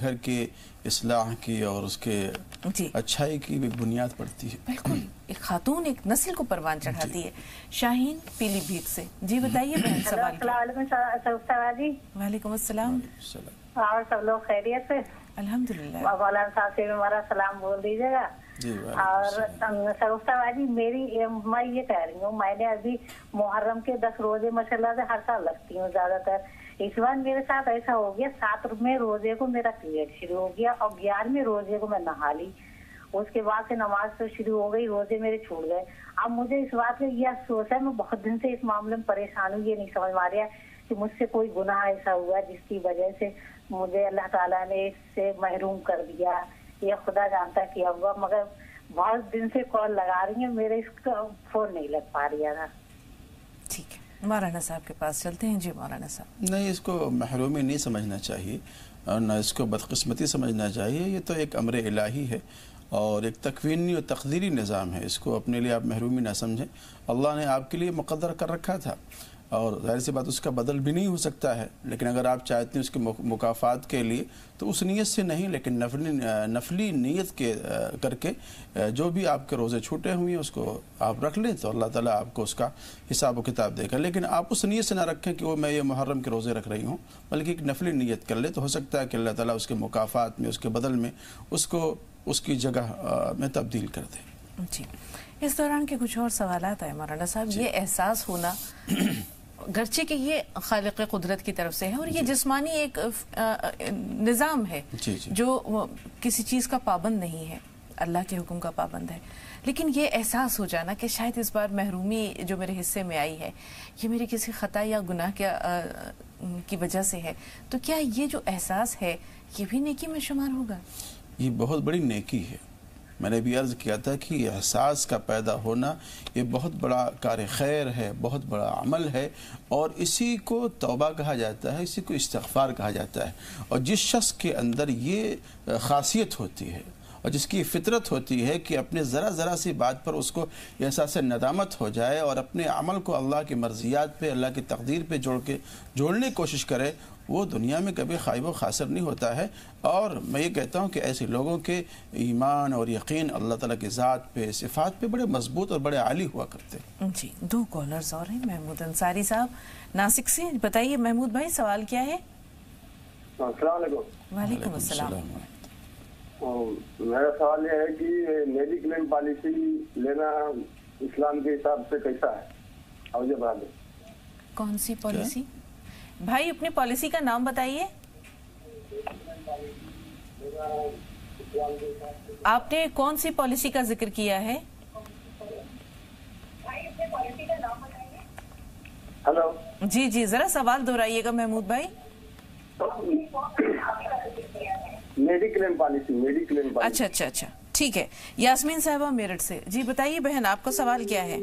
گھر کے اصلاح کی اور اس کے جی۔ اچھائی کی بھی بنیاد پڑتی ہے۔ بالکل۔ ایک خاتون ایک نسل کو پروان چڑھاتی ہے۔ شاہین پیلی بھیت سے۔ جی بتائیے بہن سوال جی۔ وعلیکم السلام۔ السلام۔ اور سب لوگ خیریت سے؟ الحمدللہ۔ مولانا صاحب سے ہمارا سلام بول دیجیے گا۔ جی اور سروستہ باجی میری میں یہ کہہ رہی ہوں میں نے ابھی محرم کے دس روزے ماشاء سے ہر سال رکھتی ہوں زیادہ تر۔ اس بار میرے ساتھ ایسا ہو گیا سات میں روزے کو میرا پیریڈ شروع ہو گیا اور گیارہویں روزے کو میں نہا لی۔ اس کے بعد سے نماز تو شروع ہو گئی روزے میرے چھوٹ گئے۔ اب مجھے اس بات کا یہ افسوس ہے میں بہت دن سے اس معاملے میں پریشان ہوں یہ نہیں سمجھ مار رہا کہ مجھ سے کوئی گناہ ایسا ہوا جس کی وجہ سے مجھے اللہ تعالیٰ نے اس سے محروم کر دیا۔ یہ خدا جانتا کیا ہوا مگر بہت دن سے کال لگا رہی ہیں میرے اس کا فون نہیں لگ پا رہا تھا ٹھیک ہے۔ مولانا صاحب کے پاس چلتے ہیں۔ جی مولانا صاحب۔ نہیں اس کو محرومی نہیں سمجھنا چاہیے اور نہ اس کو بدقسمتی سمجھنا چاہیے۔ یہ تو ایک امر الہی ہے اور ایک تکوینی اور تقدیری نظام ہے۔ اس کو اپنے لیے آپ محرومی نہ سمجھیں۔ اللہ نے آپ کے لیے مقدر کر رکھا تھا۔ اور ظاہر سی بات اس کا بدل بھی نہیں ہو سکتا ہے، لیکن اگر آپ چاہتے ہیں اس کے مک- مکافات کے لیے، تو اس نیت سے نہیں، لیکن نفلی نفلی نیت کے کر کے جو بھی آپ کے روزے چھوٹے ہوئے ہیں، اس کو آپ رکھ لیں تو اللہ تعالیٰ آپ کو اس کا حساب و کتاب دے گا۔ لیکن آپ اس نیت سے نہ رکھیں کہ وہ میں یہ محرم کے روزے رکھ رہی ہوں، بلکہ ایک نفلی نیت کر لے تو ہو سکتا ہے کہ اللہ تعالیٰ اس کے مکافات میں، اس کے بدل میں، اس کو، اس کی جگہ میں تبدیل کر دے۔ جی۔ اس دوران کے کچھ اور سوالات آئے، مولانا صاحب، یہ احساس ہونا گرچہ کہ یہ خالق قدرت کی طرف سے ہے اور یہ جسمانی ایک نظام ہے جی، جی۔ جو کسی چیز کا پابند نہیں ہے اللہ کے حکم کا پابند ہے۔ لیکن یہ احساس ہو جانا کہ شاید اس بار محرومی جو میرے حصے میں آئی ہے یہ میری کسی خطا یا گناہ آ، کی وجہ سے ہے۔ تو کیا یہ جو احساس ہے یہ بھی نیکی میں شمار ہوگا؟ یہ بہت بڑی نیکی ہے۔ میں نے بھی عرض کیا تھا کہ یہ احساس کا پیدا ہونا یہ بہت بڑا کار خیر ہے، بہت بڑا عمل ہے اور اسی کو توبہ کہا جاتا ہے، اسی کو استغفار کہا جاتا ہے۔ اور جس شخص کے اندر یہ خاصیت ہوتی ہے اور جس کی فطرت ہوتی ہے کہ اپنے ذرا ذرا سی بات پر اس کو احساس ندامت ہو جائے اور اپنے عمل کو اللہ کی مرضیات پہ، اللہ کی تقدیر پہ جوڑ کے جوڑنے کی کوشش کرے وہ دنیا میں کبھی خائب و خاصر نہیں ہوتا ہے۔ اور میں یہ کہتا ہوں کہ ایسے لوگوں کے ایمان اور یقین اللہ تعالیٰ کی ذات پہ صفات پہ بڑے مضبوط اور بڑے عالی ہوا کرتے۔ ہیں جی دو کالرز اور ہیں محمود انصاری صاحب۔ ناسک سے بتائیے محمود بھائی سوال کیا ہے؟ السلام علیکم۔ وعلیکم السلام۔ میرا سوال یہ ہے کہ میری کلیم پالیسی لینا اسلام کے حساب سے کیسا ہے؟ اور یہ کون سی پالیسی؟ بھائی اپنی پالیسی کا نام بتائیے۔ آپ نے کون سی پالیسی کا ذکر کیا ہے؟ ہلو۔ جی جی ذرا سوال دہرائیے گا محمود بھائی۔ میری کلیم پالیسی اچھا اچھا اچھا۔ ٹھیک ہے۔ یاسمین صاحبہ میرٹھ سے۔ جی بتائیے بہن آپ کا سوال کیا ہے؟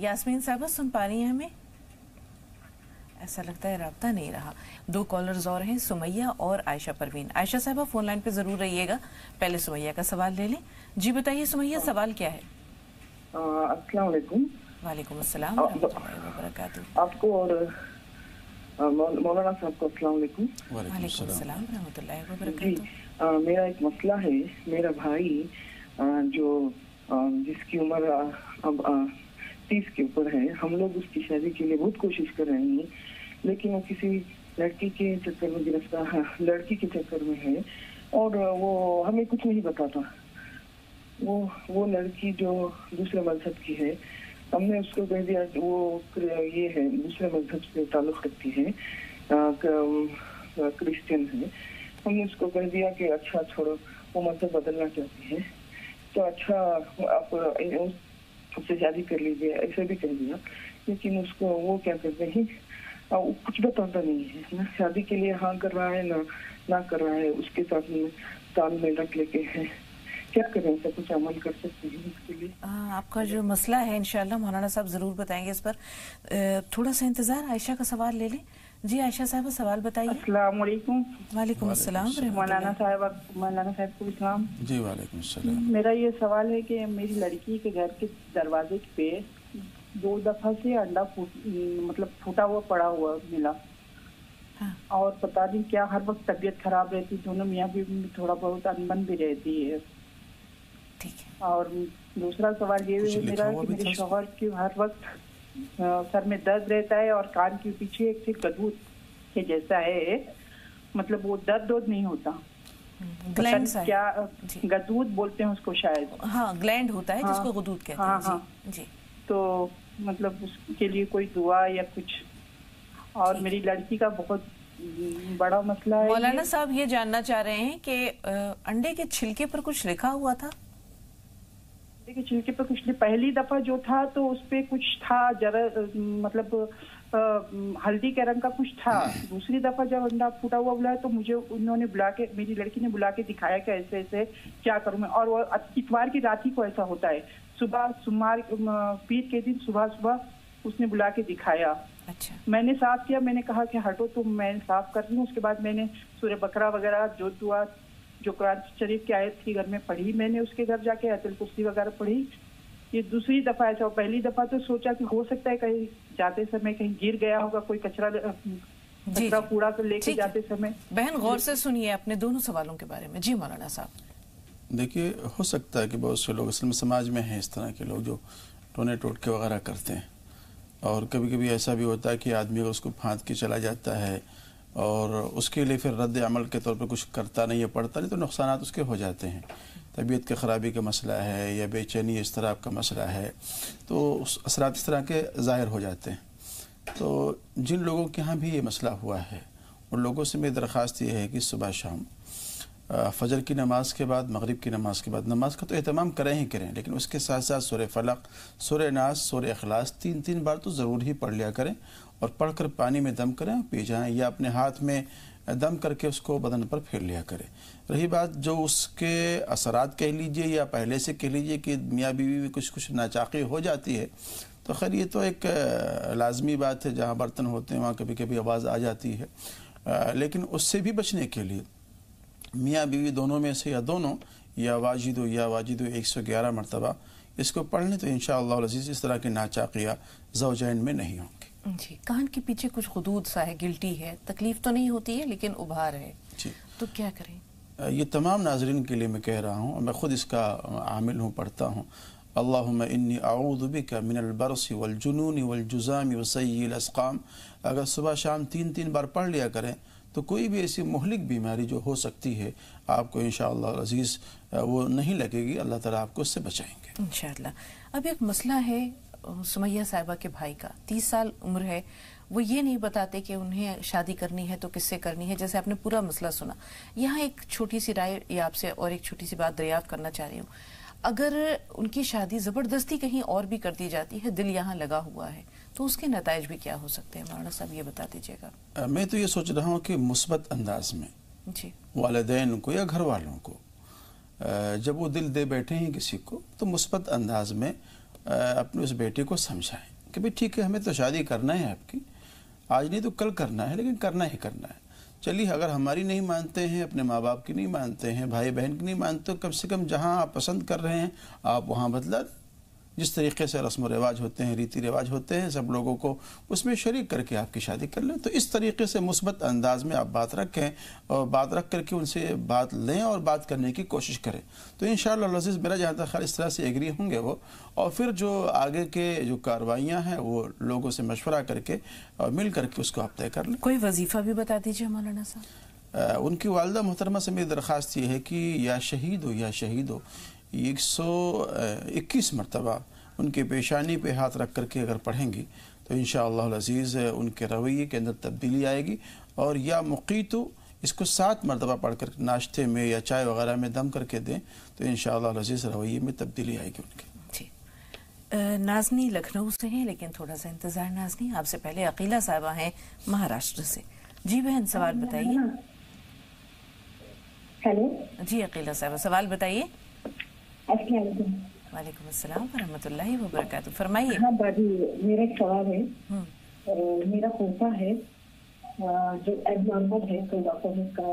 یاسمین صاحبہ سن پا رہی ہیں ہمیں۔ ایسا لگتا ہے رابطہ نہیں رہا۔ دو کالرز اور ہیں سمیہ اور عائشہ پروین۔ عائشہ صاحبہ فون لائن پہ ضرور رہیے گا۔ پہلے سمیہ کا سوال لے لیں۔ جی بتائیے سمیہ سوال کیا ہے؟ السلام علیکم۔ وعلیکم السلام ورحمۃ اللہ وبرکاتہ۔ آپ کو اور مولانا صاحب کو السلام علیکم۔ وعلیکم السلام۔ ورحمۃ اللہ جی وبرکاتہ۔ میرا ایک مسئلہ ہے۔ میرا بھائی جو جس کی عمر اب آ، تیس کے اوپر ہے۔ ہم لوگ اس کی شادی کے لیے بہت کوشش کر رہے ہیں لیکن وہ کسی لڑکی کے چکر میں گرفتار لڑکی کے چکر میں ہے۔ اور وہ ہمیں کچھ نہیں بتاتا۔ وہ وہ لڑکی جو دوسرے مذہب کی ہے ہم نے اس کو کہہ دیا کہ وہ یہ ہے دوسرے مذہب سے تعلق رکھتی ہے کرسچن ہے۔ ہم نے اس کو کہہ دیا کہ اچھا چھوڑو وہ مذہب بدلنا چاہتی ہے۔ تو اچھا آپ اس سے شادی کر لیجیے ایسے بھی کہہ دیا لیکن اس کو وہ کیا کرتے ہیں کچھ بتاتا نہیں ہے نہ شادی کے لیے ہاں کر رہا ہے نہ نہ کر رہا ہے اس کے ساتھ میں تال میں رکھ لے کے کیا کریں ایسا کچھ عمل کر سکتے ہیں اس کے لیے آپ کا جو مسئلہ ہے انشاءاللہ مولانا صاحب ضرور بتائیں گے اس پر تھوڑا سا انتظار عائشہ کا سوال لے لیں جی عائشہ صاحبہ سوال بتائیے۔ السلام علیکم۔ وعلیکم السلام مولانا صاحب مولانا صاحب کو اسلام۔ جی وعلیکم السلام۔ میرا یہ سوال ہے کہ میری لڑکی کے گھر کے دروازے پہ دو دفعہ سے انڈا مطلب پھوٹا ہوا پڑا ہوا ملا۔ ہاں۔ اور پتا نہیں کیا ہر وقت طبیعت خراب رہتی دونوں میاں میں تھوڑا بہت انبن بھی رہتی ہے۔ ٹھیک ہے۔ اور دوسرا سوال یہ ہے میرا کہ بھی میرے؟ شوہر کی ہر وقت سر میں درد رہتا ہے اور کان کے پیچھے ایک سے گدود کے جیسا ہے مطلب وہ درد ورد نہیں ہوتا۔ گلینڈ کیا جی۔ گدود بولتے ہیں اس کو شاید؟ ہاں گلینڈ ہوتا ہے جس ہاں۔ کو غدود کہتے ہاں، ہیں جی جی۔ تو مطلب اس کے لیے کوئی دعا یا کچھ۔ اور۔ میری لڑکی کا بہت بڑا مسئلہ ہے۔ مولانا۔ صاحب یہ جاننا چاہ رہے ہیں کہ انڈے کے چھلکے پر کچھ لکھا ہوا تھا؟ دیکھیے چھلکے پہ کچھ نہیں پہلی دفعہ جو تھا تو اس پہ کچھ تھا ذرا مطلب ہلدی کے رنگ کا کچھ تھا۔ دوسری دفعہ جب انڈا پھوٹا ہوا بلایا تو مجھے انہوں نے بلا کے میری لڑکی نے بلا کے دکھایا کہ ایسے ایسے کیا کروں میں۔ اور وہ اتوار کی رات ہی کو ایسا ہوتا ہے۔ صبح سمار پیر کے دن صبح صبح اس نے بلا کے دکھایا۔ اچھا۔ میں نے صاف کیا میں نے کہا کہ ہٹو تم میں صاف کر لوں اس کے بعد میں نے سورہ بکرا وغیرہ جو دعا جو قرآن شریف کی آیت تھی گھر میں پڑھی میں نے اس کے گھر جا کے ایت الکرسی وغیرہ پڑھی۔ یہ دوسری دفعہ ایسا ہوا پہلی دفعہ تو سوچا کہ ہو سکتا ہے کہیں جاتے سمے کہیں گر گیا ہوگا کوئی کچرا جی۔ کچرا کوڑا کو لے کے۔ جاتے سمے۔ بہن غور سے سنیے اپنے دونوں سوالوں کے بارے میں۔ جی مولانا صاحب۔ دیکھیے ہو سکتا ہے کہ بہت سے لوگ اسلم سماج میں ہیں اس طرح کے لوگ جو ٹونے ٹوٹکے وغیرہ کرتے ہیں۔ اور کبھی کبھی ایسا بھی ہوتا ہے کہ آدمی اس کو پھانت کے چلا جاتا ہے اور اس کے لیے پھر رد عمل کے طور پہ کچھ کرتا نہیں ہے، پڑھتا نہیں، تو نقصانات اس کے ہو جاتے ہیں۔ طبیعت کے خرابی کا مسئلہ ہے یا بے چینی اضطراب کا مسئلہ ہے، تو اس اثرات اس طرح کے ظاہر ہو جاتے ہیں۔ تو جن لوگوں کے ہاں بھی یہ مسئلہ ہوا ہے، ان لوگوں سے میری درخواست یہ ہے کہ صبح شام فجر کی نماز کے بعد، مغرب کی نماز کے بعد، نماز کا تو اہتمام کریں ہی کریں، لیکن اس کے ساتھ ساتھ سورہ فلق، سورہ ناس، سورہ اخلاص، تین تین بار تو ضرور ہی پڑھ لیا کریں۔ اور پڑھ کر پانی میں دم کریں پی جائیں یا اپنے ہاتھ میں دم کر کے اس کو بدن پر پھیر لیا کریں۔ رہی بات جو اس کے اثرات کہہ لیجیے یا پہلے سے کہہ لیجیے کہ میاں بیوی میں کچھ کچھ ناچاقی ہو جاتی ہے، تو خیر یہ تو ایک لازمی بات ہے۔ جہاں برتن ہوتے ہیں، وہاں کبھی کبھی آواز آ جاتی ہے۔ لیکن اس سے بھی بچنے کے لیے میاں بیوی دونوں میں سے یا دونوں، یا واجد و یا واجد و ایک سو گیارہ مرتبہ اس کو پڑھ لیں تو انشاءاللہ العزیز اس طرح کے ناچاقیہ زوجین میں نہیں ہوں۔ جی۔ کان کے پیچھے کچھ خدود سا ہے گلٹی ہے۔ تکلیف تو نہیں ہوتی ہے لیکن ابھار ہے۔ جی۔ تو کیا کریں؟ یہ تمام ناظرین کے لیے میں کہہ رہا ہوں اور میں خود اس کا عامل ہوں پڑھتا ہوں۔ اللہم انی اعوذ بک من البرس والجنون والجزام وسیء الاسقام۔ اگر صبح شام تین تین بار پڑھ لیا کریں تو کوئی بھی ایسی مہلک بیماری جو ہو سکتی ہے آپ کو انشاءاللہ العزیز وہ نہیں لگے گی۔ اللہ تعالیٰ آپ کو اس سے بچائیں گے۔ انشاءاللہ۔ اب ایک مسئلہ ہے سمیہ صاحبہ کے بھائی کا۔ تیس سال عمر ہے۔ وہ یہ نہیں بتاتے کہ انہیں شادی کرنی ہے تو کس سے کرنی ہے جیسے آپ نے پورا مسئلہ سنا۔ یہاں ایک چھوٹی سی رائے یا آپ سے اور ایک چھوٹی سی بات دریافت کرنا چاہ رہی ہوں۔ اگر ان کی شادی زبردستی کہیں اور بھی کر دی جاتی ہے دل یہاں لگا ہوا ہے۔ تو اس کے نتائج بھی کیا ہو سکتے ہیں؟ مولانا صاحب یہ بتا دیجیے گا۔ میں تو یہ سوچ رہا ہوں کہ مثبت انداز میں جی۔ والدین کو یا گھر والوں کو جب وہ دل دے بیٹھے ہیں کسی کو تو مثبت انداز میں اپنے اس بیٹے کو سمجھائیں کہ بھائی ٹھیک ہے، ہمیں تو شادی کرنا ہے آپ کی۔ آج نہیں تو کل کرنا ہے، لیکن کرنا ہی کرنا ہے۔ چلیے، اگر ہماری نہیں مانتے ہیں، اپنے ماں باپ کی نہیں مانتے ہیں، بھائی بہن کی نہیں مانتے کم سے کم جہاں آپ پسند کر رہے ہیں، آپ وہاں بدلا جس طریقے سے رسم و رواج ہوتے ہیں ریتی رواج ہوتے ہیں سب لوگوں کو اس میں شریک کر کے آپ کی شادی کر لیں۔ تو اس طریقے سے مثبت انداز میں آپ بات رکھیں اور بات رکھ کر کے ان سے بات لیں اور بات کرنے کی کوشش کریں۔ تو انشاءاللہ العزیز میرا جہاں تک خیال اس طرح سے ایگری ہوں گے وہ۔ اور پھر جو آگے کے جو کاروائیاں ہیں وہ لوگوں سے مشورہ کر کے اور مل کر کے اس کو آپ طے کر لیں۔ کوئی وظیفہ بھی بتا دیجیے مولانا صاحب۔ ان کی والدہ محترمہ سے میری درخواست یہ ہے کہ یا شہید ہو یا شہید ہو ایک سو اکیس مرتبہ ان کے پیشانی پہ ہاتھ رکھ کر کے اگر پڑھیں گی تو انشاءاللہ العزیز ان کے رویے کے اندر تبدیلی آئے گی اور یا مقیتو اس کو سات مرتبہ پڑھ کر ناشتے میں یا چائے وغیرہ میں دم کر کے دیں تو انشاءاللہ العزیز رویے میں تبدیلی آئے گی ان کے۔ جی۔ نازنی لکھنؤ سے ہیں لیکن تھوڑا سا انتظار نازنی آپ سے پہلے عقیلہ صاحبہ ہیں مہاراشٹر سے۔ جی بہن سوال بتائیے۔ ہیلو جی عقیلہ صاحبہ سوال بتائیے۔ السلام علیکم۔ وعلیکم السلام ورحمۃ اللہ وبرکاتہ۔ فرمائیے۔ ہاں باجی میرا ایک سوال ہے۔ میرا پوتا ہے جو ایڈ نارمل ہے تو ڈاکٹر نے اس کا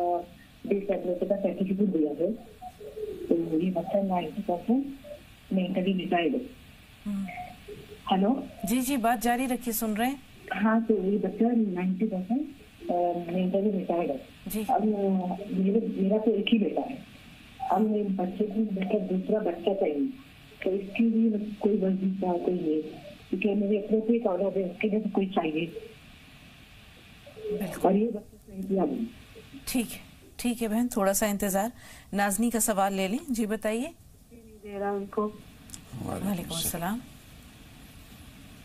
بیس ٹیبلیٹ کا سرٹیفکیٹ دیا ہے۔ تو یہ بچہ نائنٹی پرسینٹ مینٹلی ڈیزائڈ ہے ہلو؟ جی جی بات جاری رکھیے سن رہے ہیں۔ ہاں تو یہ بچہ نائنٹی پرسینٹ مینٹلی جی۔ ڈیزائڈ ہے اب میرا تو ایک ہی بیٹا ہے۔ اب میں بچے کو بیٹا دوسرا بچہ چاہیے۔ تو اس کے لیے کوئی ورزش نہ کوئی یہ کیونکہ میرے اپروپریٹ آڈر ہے اس کے لیے تو کوئی چاہیے۔ اور یہ بچہ چاہیے ٹھیک ہے۔ ٹھیک ہے بہن تھوڑا سا انتظار۔ نازنی کا سوال لے لیں۔ جی بتائیے۔ وعلیکم السلام۔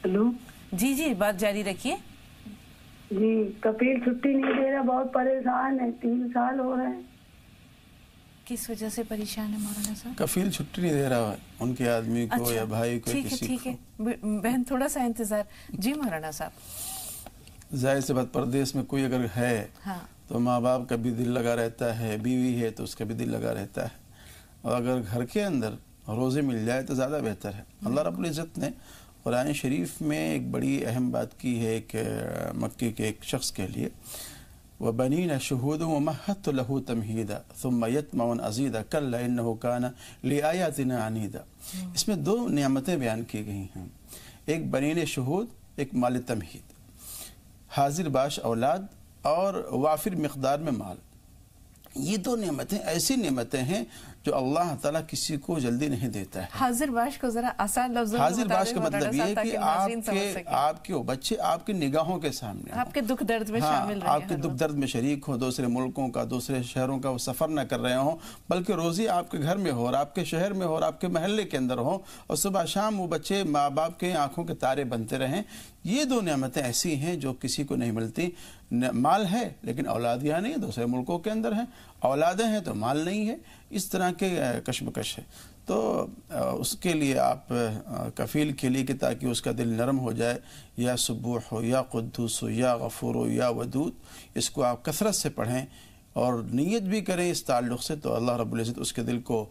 ہلو۔ جی جی بات جاری رکھیے۔ جی کپیل چھٹی نہیں دے رہا بہت پریشان ہے۔ تین سال ہو رہے ہیں۔ کس وجہ سے پریشان ہے مولانا صاحب؟ کفیل چھٹی نہیں دے رہا ان کے آدمی کو اچھا، یا بھائی کو ٹھیک ہے ٹھیک ہے۔ بہن تھوڑا سا انتظار۔ جی مولانا صاحب۔ ظاہر سے بات پردیس میں کوئی اگر ہے ہاں۔ تو ماں باپ کا بھی دل لگا رہتا ہے بیوی ہے تو اس کا بھی دل لگا رہتا ہے۔ اور اگر گھر کے اندر روزے مل جائے تو زیادہ بہتر ہے۔ اللہ رب العزت نے قرآن شریف میں ایک بڑی اہم بات کی ہے ایک مکے کے ایک شخص کے لیے۔ وبنين شهودا ومهدت له تمهيدا ثم يطمع ان ازيد كلا انه كان لآياتنا عنيدا. اس میں دو نعمتیں بیان کی گئی ہیں۔ ایک بنین شہود، ایک مال تمہید۔ حاضر باش اولاد اور وافر مقدار میں مال۔ یہ دو نعمتیں، ایسی نعمتیں ہیں جو اللہ تعالیٰ کسی کو جلدی نہیں دیتا ہے۔ حاضر باش کو ذرا آسان لفظ حاضر باش کا مطلب یہ ہے کہ آپ کے آپ کے بچے آپ کی نگاہوں کے سامنے آپ کے دکھ درد میں ہاں، شامل آپ کے دکھ درد میں شریک ہو دوسرے ملکوں کا دوسرے شہروں کا وہ سفر نہ کر رہے ہوں بلکہ روزی آپ کے گھر میں ہو اور آپ کے شہر میں ہو اور آپ کے محلے کے اندر ہو اور صبح شام وہ بچے ماں باپ کے آنکھوں کے تارے بنتے رہیں۔ یہ دو نعمتیں ایسی ہیں جو کسی کو نہیں ملتی۔ مال ہے، لیکن اولاد یہاں نہیں ہے دوسرے ملکوں کے اندر ہیں۔ اولادیں ہیں تو مال نہیں ہے۔ اس طرح کے کشمکش ہے۔ تو اس کے لیے آپ کفیل کھیلی کہ تاکہ اس کا دل نرم ہو جائے۔ یا سبوح ہو یا قدوس ہو یا غفور ہو یا ودود۔ اس کو آپ کثرت سے پڑھیں اور نیت بھی کریں اس تعلق سے تو اللہ رب العزت اس کے دل کو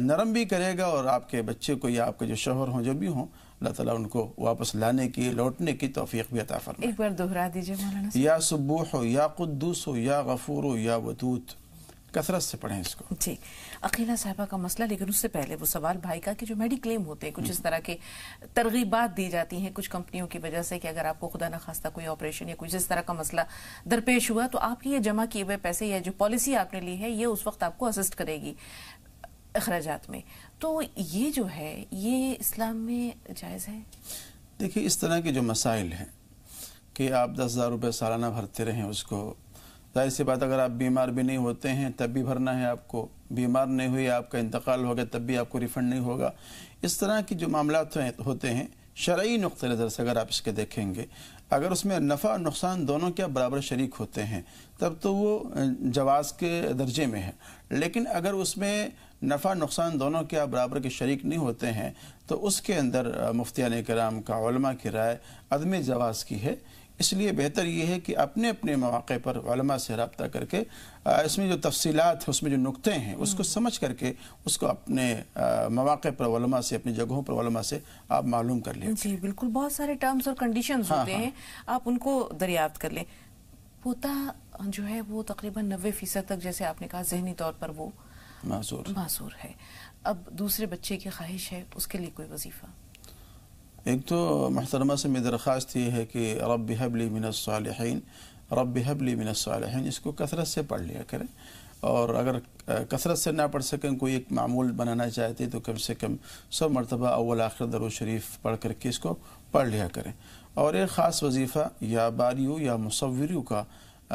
نرم بھی کرے گا اور آپ کے بچے کو یا آپ کے جو شوہر ہوں، جو بھی ہوں اللہ تعالیٰ ان کو واپس لانے کی لوٹنے کی توفیق بھی عطا فرمائے۔ ایک بار دہرا دیجیے مولانا صاحب۔ یا سبوح یا قدوس یا غفور یا ودود۔ کثرت سے پڑھیں اس کو۔ جی۔ عقیلہ صاحبہ کا مسئلہ لیکن اس سے پہلے وہ سوال بھائی کا کہ جو میڈی کلیم ہوتے ہیں کچھ اس طرح کے ترغیبات دی جاتی ہیں کچھ کمپنیوں کی وجہ سے کہ اگر آپ کو خدا نخواستہ کوئی آپریشن یا کچھ اس طرح کا مسئلہ درپیش ہوا تو آپ کی یہ جمع کیے ہوئے پیسے یا جو پالیسی آپ نے لی ہے یہ اس وقت آپ کو اسسٹ کرے گی اخراجات میں۔ تو یہ جو ہے، یہ اسلام میں جائز ہے؟ دیکھیے، اس طرح کے جو مسائل ہیں کہ آپ دس ہزار روپے سالانہ بھرتے رہیں اس کو، ظاہر سی بات، اگر آپ بیمار بھی نہیں ہوتے ہیں، تب بھی بھرنا ہے آپ کو۔ بیمار نہیں ہوئی آپ کا انتقال ہو گیا، تب بھی آپ کو ریفنڈ نہیں ہوگا۔ اس طرح کی جو معاملات ہوتے ہیں، شرعی نقطہ نظر سے اگر آپ اس کے دیکھیں گے، اگر اس میں نفع اور نقصان دونوں کیا برابر شریک ہوتے ہیں، تب تو وہ جواز کے درجے میں ہے۔ لیکن اگر اس میں نفع نقصان دونوں کے برابر کے شریک نہیں ہوتے ہیں تو اس کے اندر مفتیان کرام کا علماء کی رائے عدم جواز کی ہے۔ اس لیے بہتر یہ ہے کہ اپنے اپنے مواقع پر علماء سے رابطہ کر کے اس میں جو تفصیلات اس میں جو نقطے ہیں اس کو سمجھ کر کے اس کو اپنے مواقع پر علماء سے اپنی جگہوں پر علماء سے آپ معلوم کر لیں۔ جی بالکل۔ بہت سارے ٹرمز اور کنڈیشنز ہاں، ہوتے ہاں۔ ہیں آپ ان کو دریافت کر لیں۔ پوتا جو ہے وہ تقریباً نوے فیصد تک جیسے آپ نے کہا ذہنی طور پر وہ معذور معذور ہے۔ اب دوسرے بچے کی خواہش ہے اس کے لیے کوئی وظیفہ؟ ایک تو محترمہ سے میری درخواست یہ ہے کہ رب حبلی من الصالحین رب حبلی من الصالحین اس کو کثرت سے پڑھ لیا کریں۔ اور اگر کثرت سے نہ پڑھ سکیں کوئی ایک معمول بنانا چاہتے تو کم سے کم سو مرتبہ اول آخر درو شریف پڑھ کر کے اس کو پڑھ لیا کریں۔ اور ایک خاص وظیفہ یا باریو یا مصوریو کا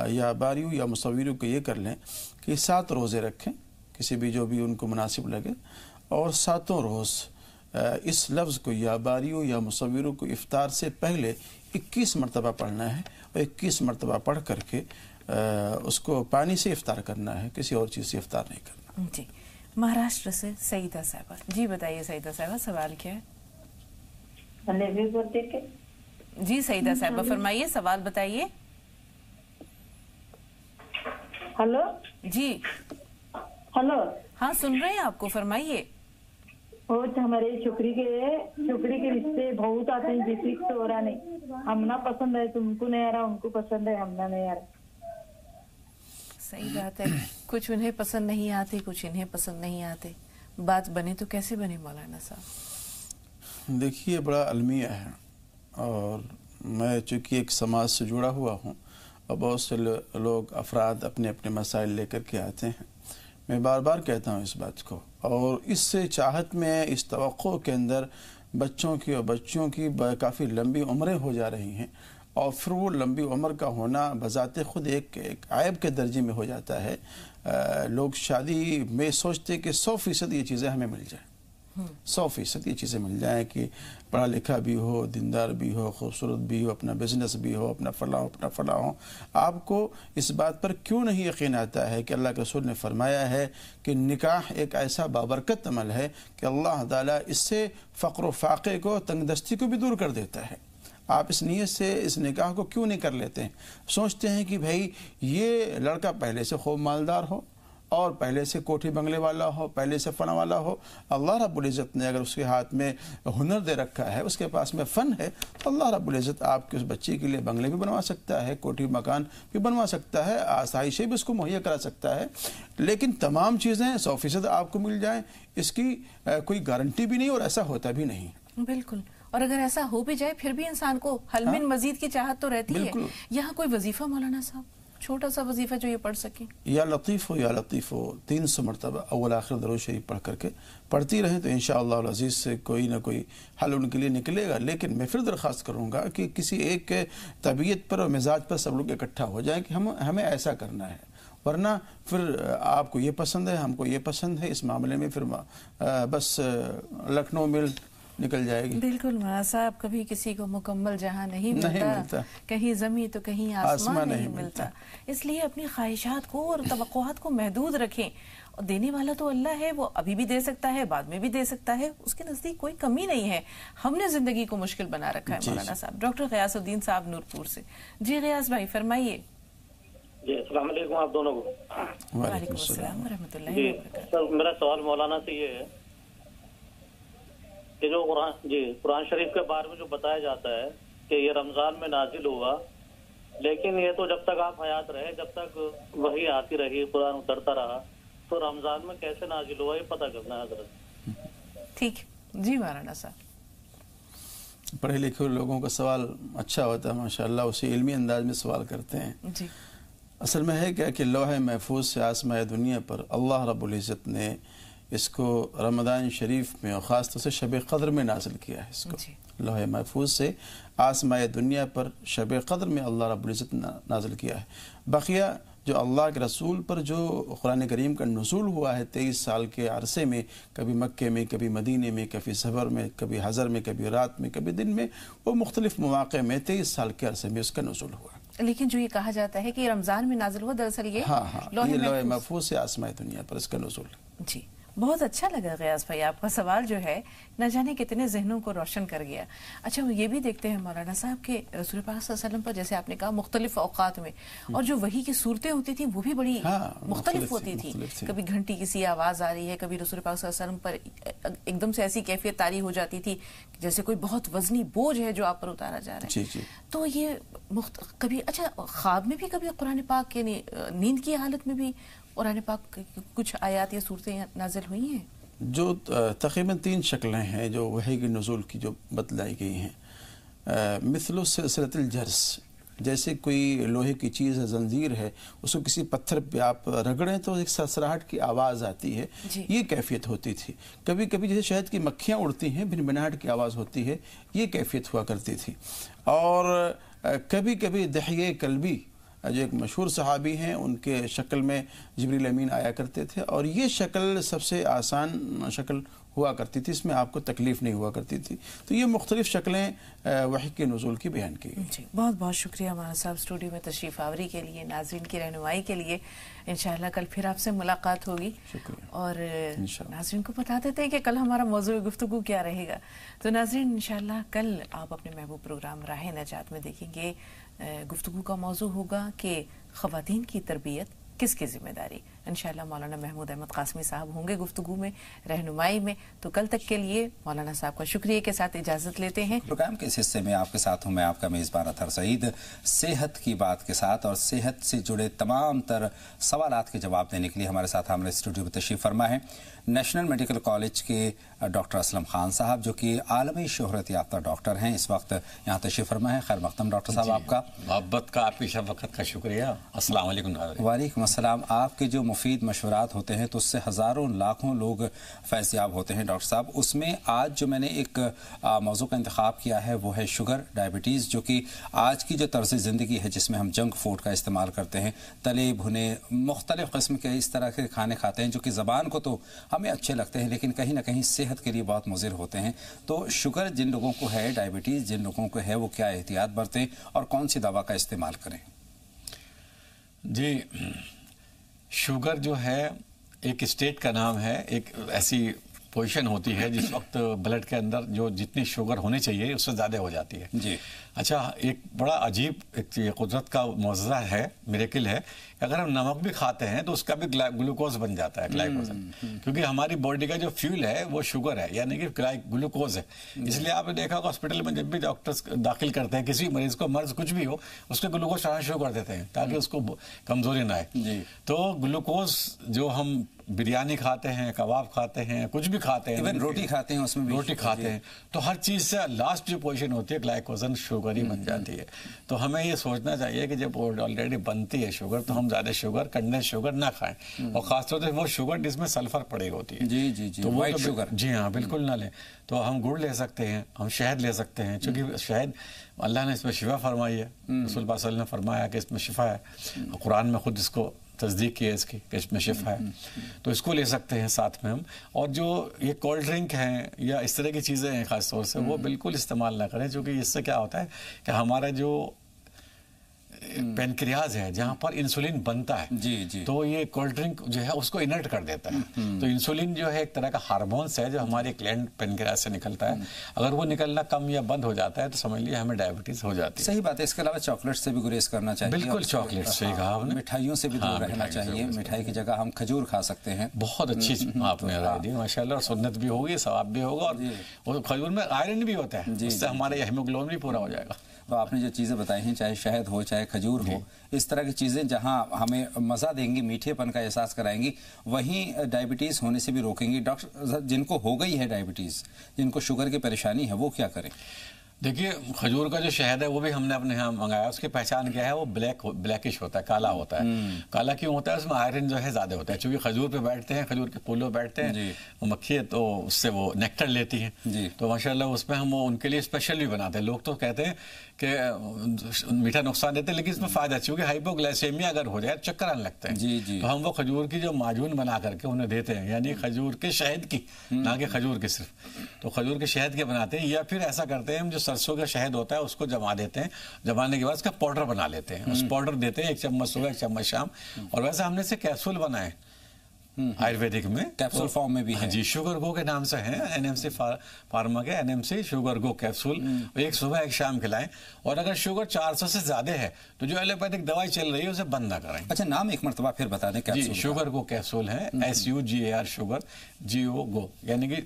یا باریو یا مصوریو کا یہ کر لیں کہ سات روزے رکھیں۔ کسی بھی جو بھی ان کو مناسب لگے اور ساتوں روز اس لفظ کو یا باریوں یا مصوروں کو افطار سے پہلے اکیس مرتبہ پڑھنا ہے اور اکیس مرتبہ پڑھ کر کے اس کو پانی سے افطار کرنا ہے کسی اور چیز سے افطار نہیں کرنا۔ جی مہاراشٹر سے سعیدہ صاحبہ۔ جی بتائیے سعیدہ صاحبہ سوال کیا ہے؟ جی سعیدہ صاحبہ فرمائیے سوال بتائیے۔ ہلو؟ جی۔ ہلو۔ ہاں سن رہے ہیں آپ کو؟ فرمائیے۔ بہت ہمارے چھوکری کے چھوکری کے رشتے بہت آتے ہیں جس سے ہو رہا نہیں ہم نہ پسند ہے تم کو نہیں آ رہا ان کو پسند ہے ہم نہ نہیں آ رہا۔ صحیح بات ہے۔ کچھ انہیں پسند نہیں آتے کچھ انہیں پسند نہیں آتے۔ بات بنے تو کیسے بنے مولانا صاحب؟ دیکھیے بڑا المیہ ہے۔ اور میں چونکہ ایک سماج سے جڑا ہوا ہوں اور بہت سے لوگ افراد اپنے اپنے مسائل لے کر کے آتے ہیں۔ میں بار بار کہتا ہوں اس بات کو۔ اور اس سے چاہت میں اس توقع کے اندر بچوں کی اور بچوں کی کافی لمبی عمریں ہو جا رہی ہیں اور پھر وہ لمبی عمر کا ہونا بذات خود ایک ایک عائب کے درجے میں ہو جاتا ہے۔ لوگ شادی میں سوچتے کہ سو فیصد یہ چیزیں ہمیں مل جائیں۔ سو فیصد یہ چیزیں مل جائیں کہ پڑھا لکھا بھی ہو، دیندار بھی ہو، خوبصورت بھی ہو، اپنا بزنس بھی ہو، اپنا فلاں اپنا فلاں ہو، آپ کو اس بات پر کیوں نہیں یقین آتا ہے کہ اللہ کے رسول نے فرمایا ہے کہ نکاح ایک ایسا بابرکت عمل ہے کہ اللہ تعالیٰ اس سے فقر و فاقے کو، تنگ دستی کو بھی دور کر دیتا ہے۔ آپ اس نیت سے اس نکاح کو کیوں نہیں کر لیتے؟ ہیں سوچتے ہیں کہ بھائی یہ لڑکا پہلے سے خوب مالدار ہو اور پہلے سے کوٹھی بنگلے والا ہو پہلے سے فن والا ہو اللہ رب العزت نے اگر اس کے ہاتھ میں ہنر دے رکھا ہے اس کے پاس میں فن ہے تو اللہ رب العزت آپ کے اس بچے کے لیے بنگلے بھی بنوا سکتا ہے کوٹھی مکان بھی بنوا سکتا ہے آسائشیں بھی اس کو مہیا کرا سکتا ہے۔ لیکن تمام چیزیں سو فیصد آپ کو مل جائیں اس کی کوئی گارنٹی بھی نہیں اور ایسا ہوتا بھی نہیں۔ بالکل۔ اور اگر ایسا ہو بھی جائے پھر بھی انسان کو حلمن ہاں۔ مزید کی چاہت تو رہتی ہے۔ یہاں کوئی وظیفہ مولانا صاحب؟ چھوٹا سا وظیفہ جو یہ پڑھ سکیں۔ یا لطیف ہو یا لطیف ہو، تین سو مرتبہ اول آخر درود شریف پڑھ کر کے پڑھتی رہیں تو انشاءاللہ العزیز سے کوئی نہ کوئی حل ان کے لیے نکلے گا۔ لیکن میں پھر درخواست کروں گا کہ کسی ایک کے طبیعت پر اور مزاج پر سب لوگ اکٹھا ہو جائیں کہ ہم ہمیں ایسا کرنا ہے۔ ورنہ پھر آپ کو یہ پسند ہے، ہم کو یہ پسند ہے۔ اس معاملے میں پھر بس لکھنؤ مل نکل جائے گی۔ بالکل مولانا صاحب کبھی کسی کو مکمل جہاں نہیں ملتا, نہیں ملتا کہیں زمین تو کہیں آسمان, آسمان نہیں, نہیں ملتا۔ اس لیے اپنی خواہشات کو اور توقعات کو محدود رکھیں۔ دینے والا تو اللہ ہے وہ ابھی بھی دے سکتا ہے بعد میں بھی دے سکتا ہے اس کے نزدیک کوئی کمی نہیں ہے۔ ہم نے زندگی کو مشکل بنا رکھا ہے جی، مولانا جی۔ صاحب۔ ڈاکٹر غیاس الدین صاحب نورپور سے۔ جی غیاس بھائی فرمائیے۔ جی السلام علیکم آپ دونوں کو۔ وعلیکم السلام ورحمۃ اللہ جی، میرا سوال مولانا سے یہ ہے کہ جو قرآن جی قرآن شریف کے بارے میں جو بتایا جاتا ہے کہ یہ رمضان میں نازل ہوا لیکن یہ تو جب تک آپ حیات رہے جب تک وہی آتی رہی قرآن اترتا رہا تو رمضان میں کیسے نازل ہوا یہ پتہ کرنا ہے حضرت۔ ٹھیک۔ جی مہارانا صاحب۔ پڑھے لکھے لوگوں کا سوال اچھا ہوتا ہے ماشاء اللہ اسی علمی انداز میں سوال کرتے ہیں۔ جی۔ اصل میں ہے کیا کہ لوہے محفوظ سے آسمائے دنیا پر اللہ رب العزت نے اس کو رمضان شریف میں اور خاص طور سے شب قدر میں نازل کیا ہے اس کو۔ جی۔ لوح محفوظ سے آسمائے دنیا پر شب قدر میں اللہ رب العزت نازل کیا ہے۔ بقیہ جو اللہ کے رسول پر جو قرآن کریم کا نزول ہوا ہے تیئیس سال کے عرصے میں کبھی مکے میں کبھی مدینے میں کبھی صبر میں کبھی حضر میں کبھی رات میں کبھی دن میں وہ مختلف مواقع میں تیئیس سال کے عرصے میں اس کا نزول ہوا۔ لیکن جو یہ کہا جاتا ہے کہ رمضان میں نازل ہوا دراصل یہ ہاں ہاں لوح محفوظ سے آسمائے دنیا پر اس کا نزول۔ جی۔ بہت اچھا لگا غیاز بھائی آپ کا سوال جو ہے نہ جانے کتنے ذہنوں کو روشن کر گیا۔ اچھا یہ بھی دیکھتے ہیں مولانا صاحب کہ رسول پاک صلی اللہ علیہ وسلم پر جیسے آپ نے کہا مختلف اوقات میں اور جو وہی کی صورتیں ہوتی تھیں وہ بھی بڑی ہاں، مختلف ہوتی تھی کبھی گھنٹی کسی آواز آ رہی ہے کبھی رسول پاک صلی اللہ علیہ وسلم پر ایک دم سے ایسی کیفیت تاری ہو جاتی تھی جیسے کوئی بہت وزنی بوجھ ہے جو آپ پر اتارا جا رہا ہے۔ جی، جی۔ تو یہ کبھی اچھا خواب میں بھی کبھی قرآن پاک یعنی نیند کی حالت میں بھی قرآن پاک کچھ آیات یا صورتیں نازل ہوئی ہیں؟ جو تقریباً تین شکلیں ہیں جو وہی کی نزول کی جو بتلائی گئی ہیں۔ مثل سلسلت الجرس جیسے کوئی لوہے کی چیز ہے زنجیر ہے اس کو کسی پتھر پہ آپ رگڑیں تو ایک سرسراہٹ کی آواز آتی ہے۔ جی۔ یہ کیفیت ہوتی تھی۔ کبھی کبھی جیسے شہد کی مکھیاں اڑتی ہیں بھن بناہٹ کی آواز ہوتی ہے یہ کیفیت ہوا کرتی تھی۔ اور کبھی کبھی دہیے قلبی جو ایک مشہور صحابی ہیں ان کے شکل میں جبریل امین آیا کرتے تھے اور یہ شکل سب سے آسان شکل ہوا کرتی تھی اس میں آپ کو تکلیف نہیں ہوا کرتی تھی۔ تو یہ مختلف شکلیں وحی کے نزول کی بیان کی گئی۔ جی بہت بہت شکریہ مانا صاحب سٹوڈیو میں تشریف آوری کے لیے ناظرین کی رہنمائی کے لیے۔ انشاءاللہ کل پھر آپ سے ملاقات ہوگی۔ شکریہ۔ اور ناظرین کو بتا دیتے ہیں کہ کل ہمارا موضوع گفتگو کیا رہے گا۔ تو ناظرین انشاءاللہ کل آپ اپنے محبوب پروگرام راہ نجات میں دیکھیں گے۔ گفتگو کا موضوع ہوگا کہ خواتین کی تربیت کس کی ذمہ داری انشاءاللہ مولانا محمود احمد قاسمی صاحب ہوں گے گفتگو میں رہنمائی میں۔ تو کل تک کے لیے مولانا صاحب کا شکریہ کے ساتھ اجازت لیتے ہیں۔ پروگرام کے اس حصے میں آپ کے ساتھ ہوں میں آپ کا میزبان اطہر سعید۔ صحت کی بات کے ساتھ اور صحت سے جڑے تمام تر سوالات کے جواب دینے کے لیے ہمارے ساتھ ہمارے اسٹوڈیو میں تشریف فرما ہے۔ نیشنل میڈیکل کالج کے ڈاکٹر اسلم خان صاحب جو کہ عالمی شہرت یافتہ ڈاکٹر ہیں اس وقت یہاں تشریف فرما ہے۔ خیر مقدم ڈاکٹر صاحب آپ کا؟ محبت کا آپ کی شفقت کا شکریہ۔ السلام علیکم وعلیکم السلام۔ آپ کے جو مفید مشورات ہوتے ہیں تو اس سے ہزاروں لاکھوں لوگ فیضیاب ہوتے ہیں ڈاکٹر صاحب۔ اس میں آج جو میں نے ایک موضوع کا انتخاب کیا ہے وہ ہے شوگر ڈائبٹیز، جو کہ آج کی جو طرز زندگی ہے جس میں ہم جنک فوڈ کا استعمال کرتے ہیں، تلے بھنے، مختلف قسم کے اس طرح کے کھانے کھاتے ہیں جو کہ زبان کو تو ہمیں اچھے لگتے ہیں، لیکن کہیں نہ کہیں صحت کے لیے بہت مضر ہوتے ہیں۔ تو شوگر جن لوگوں کو ہے، ڈائبٹیز جن لوگوں کو ہے، وہ کیا احتیاط برتیں اور کون سی دوا کا استعمال کریں؟ جی شوگر جو ہے ایک اسٹیٹ کا نام ہے ایک ایسی پوزیشن ہوتی ہے جس وقت بلڈ کے اندر جو جتنی شوگر ہونی چاہیے اس سے زیادہ ہو جاتی ہے۔ جی۔ اچھا ایک بڑا عجیب ایک قدرت کا معجزہ ہے میریکل ہے اگر ہم نمک بھی کھاتے ہیں تو اس کا بھی گلوکوز بن جاتا ہے گلائکوزن کیونکہ ہماری باڈی کا جو فیول ہے وہ شوگر ہے یعنی کہ گلوکوز ہے۔ اس لیے آپ نے دیکھا ہوگا ہاسپٹل میں جب بھی ڈاکٹر داخل کرتے ہیں کسی مریض کو مرض کچھ بھی ہو اس کے گلوکوز چڑھانا شروع کر دیتے ہیں تاکہ اس کو کمزوری نہ آئے۔ تو گلوکوز جو ہم بریانی کھاتے ہیں کباب کھاتے ہیں کچھ بھی کھاتے ہیں روٹی کھاتے ہیں اس میں روٹی کھاتے ہیں۔ تو ہر چیز سے لاسٹ جو پوزیشن ہوتی ہے گلائکوزن شوگر ہی بن جاتی ہے۔ تو ہمیں یہ سوچنا چاہیے کہ جب آلریڈی بنتی ہے شوگر تو ہم زیادہ شوگر کنڈنس شوگر نہ کھائیں۔ اور خاص طور سے وہ شوگر جس میں سلفر پڑی ہوتی ہے۔ جی جی جی وائٹ شوگر جی ہاں بالکل نہ لیں۔ تو ہم گڑ لے سکتے ہیں ہم شہد لے سکتے ہیں۔ چونکہ شہد اللہ نے اس میں شفا فرمائی ہے۔ رسول اللہ صلی اللہ علیہ وسلم نے فرمایا کہ اس میں شفا ہے۔ قرآن میں خود اس کو تصدیق کی ہے اس کی اس میں شفا ہے۔ تو اس کو لے سکتے ہیں ساتھ میں ہم۔ اور جو یہ کولڈ ڈرنک ہیں یا اس طرح کی چیزیں ہیں خاص طور سے وہ بالکل استعمال نہ کریں چونکہ اس سے کیا ہوتا ہے کہ ہمارا جو پینکریاز ہے جہاں پر انسولین بنتا ہے. جی جی. تو یہ کولڈ ڈرنک جو ہے اس کو انرٹ کر دیتا ہے. تو انسولین جو ہے ایک طرح کا ہارمونس ہے جو ہمارے گلینڈ پینکریاز سے نکلتا ہے. اگر وہ نکلنا کم یا بند ہو جاتا ہے تو سمجھ لیے ہمیں ڈائبٹیز ہو جاتی ہے. صحیح بات ہے اس کے علاوہ چاکلیٹ سے بھی گریز کرنا چاہیے. بالکل چاکلیٹ سے کہا آپ نے. مٹھائیوں سے بھی دور رہنا چاہیے. مٹھائی کی جگہ ہم کھجور کھا سکتے ہیں. بہت اچھی آپ نے رائے دی ماشاء اللہ سنت بھی ہوگی ثواب بھی ہوگا اور کھجور میں آئرن بھی ہوتا ہے. اس سے ہمارے ہیموگلوبن بھی پورا ہو جائے گا. تو آپ نے جو چیزیں بتائی ہیں چاہے شہد ہو چاہے کھجور ہو اس طرح کی چیزیں جہاں ہمیں مزہ دیں گی میٹھے پن کا احساس کرائیں گی وہیں ڈائبٹیز ہونے سے بھی روکیں گی۔ ڈاکٹر جن کو ہو گئی ہے ڈائبٹیز جن کو شوگر کی پریشانی ہے وہ کیا کریں؟ دیکھیے کھجور کا جو شہد ہے وہ بھی ہم نے اپنے یہاں منگایا۔ اس کی پہچان کیا ہے وہ بلیک بلیکش ہوتا ہے کالا ہوتا ہے۔ کالا کیوں ہوتا ہے؟ اس میں آئرن جو ہے زیادہ ہوتا ہے۔ چونکہ کھجور پہ بیٹھتے ہیں کھجور کے پھولوں پہ بیٹھتے ہیں وہ مکھی ہے تو اس سے وہ نیکٹر لیتی ہیں۔ تو ماشاء اللہ اس میں ہم ان کے لیے اسپیشل بھی بناتے ہیں۔ لوگ تو کہتے ہیں کہ میٹھا نقصان دیتے ہیں لیکن اس میں فائدہ چونکہ ہائپو گلائسیمیا اگر ہو جائے چکر آنے لگتے ہیں۔ تو ہم وہ کھجور کی جو معجون بنا کر کے انہیں دیتے ہیں یعنی کھجور کے شہد کی نہ کہ کھجور کی صرف۔ تو کھجور کے شہد کے بناتے ہیں یا پھر ایسا کرتے ہیں ہم جو سرسوں کا شہد ہوتا ہے اس کو جما دیتے ہیں۔ جمانے کے بعد اس کا پاؤڈر بنا لیتے ہیں۔ اس پاؤڈر دیتے ہیں ایک چمچ صبح ایک چمچ شام۔ اور ویسے ہم نے اسے کیپسول بنائے۔ آیورویدک میں۔ کیپسول فارم میں بھی ہے۔ جی شوگر گو کے نام سے ہیں این ایم سی فارما کے N M C sugar go capsule. ایک صبح ایک شام کھلائیں۔ اور اگر شوگر چار سو سے زیادہ ہے تو جو ایلوپیتھک دوائی چل رہی ہے اسے بند نہ کریں۔ اچھا نام ایک مرتبہ پھر بتا دیں جی شوگر گو کیپسول ہے۔ S U G A R sugar G O go. یعنی کہ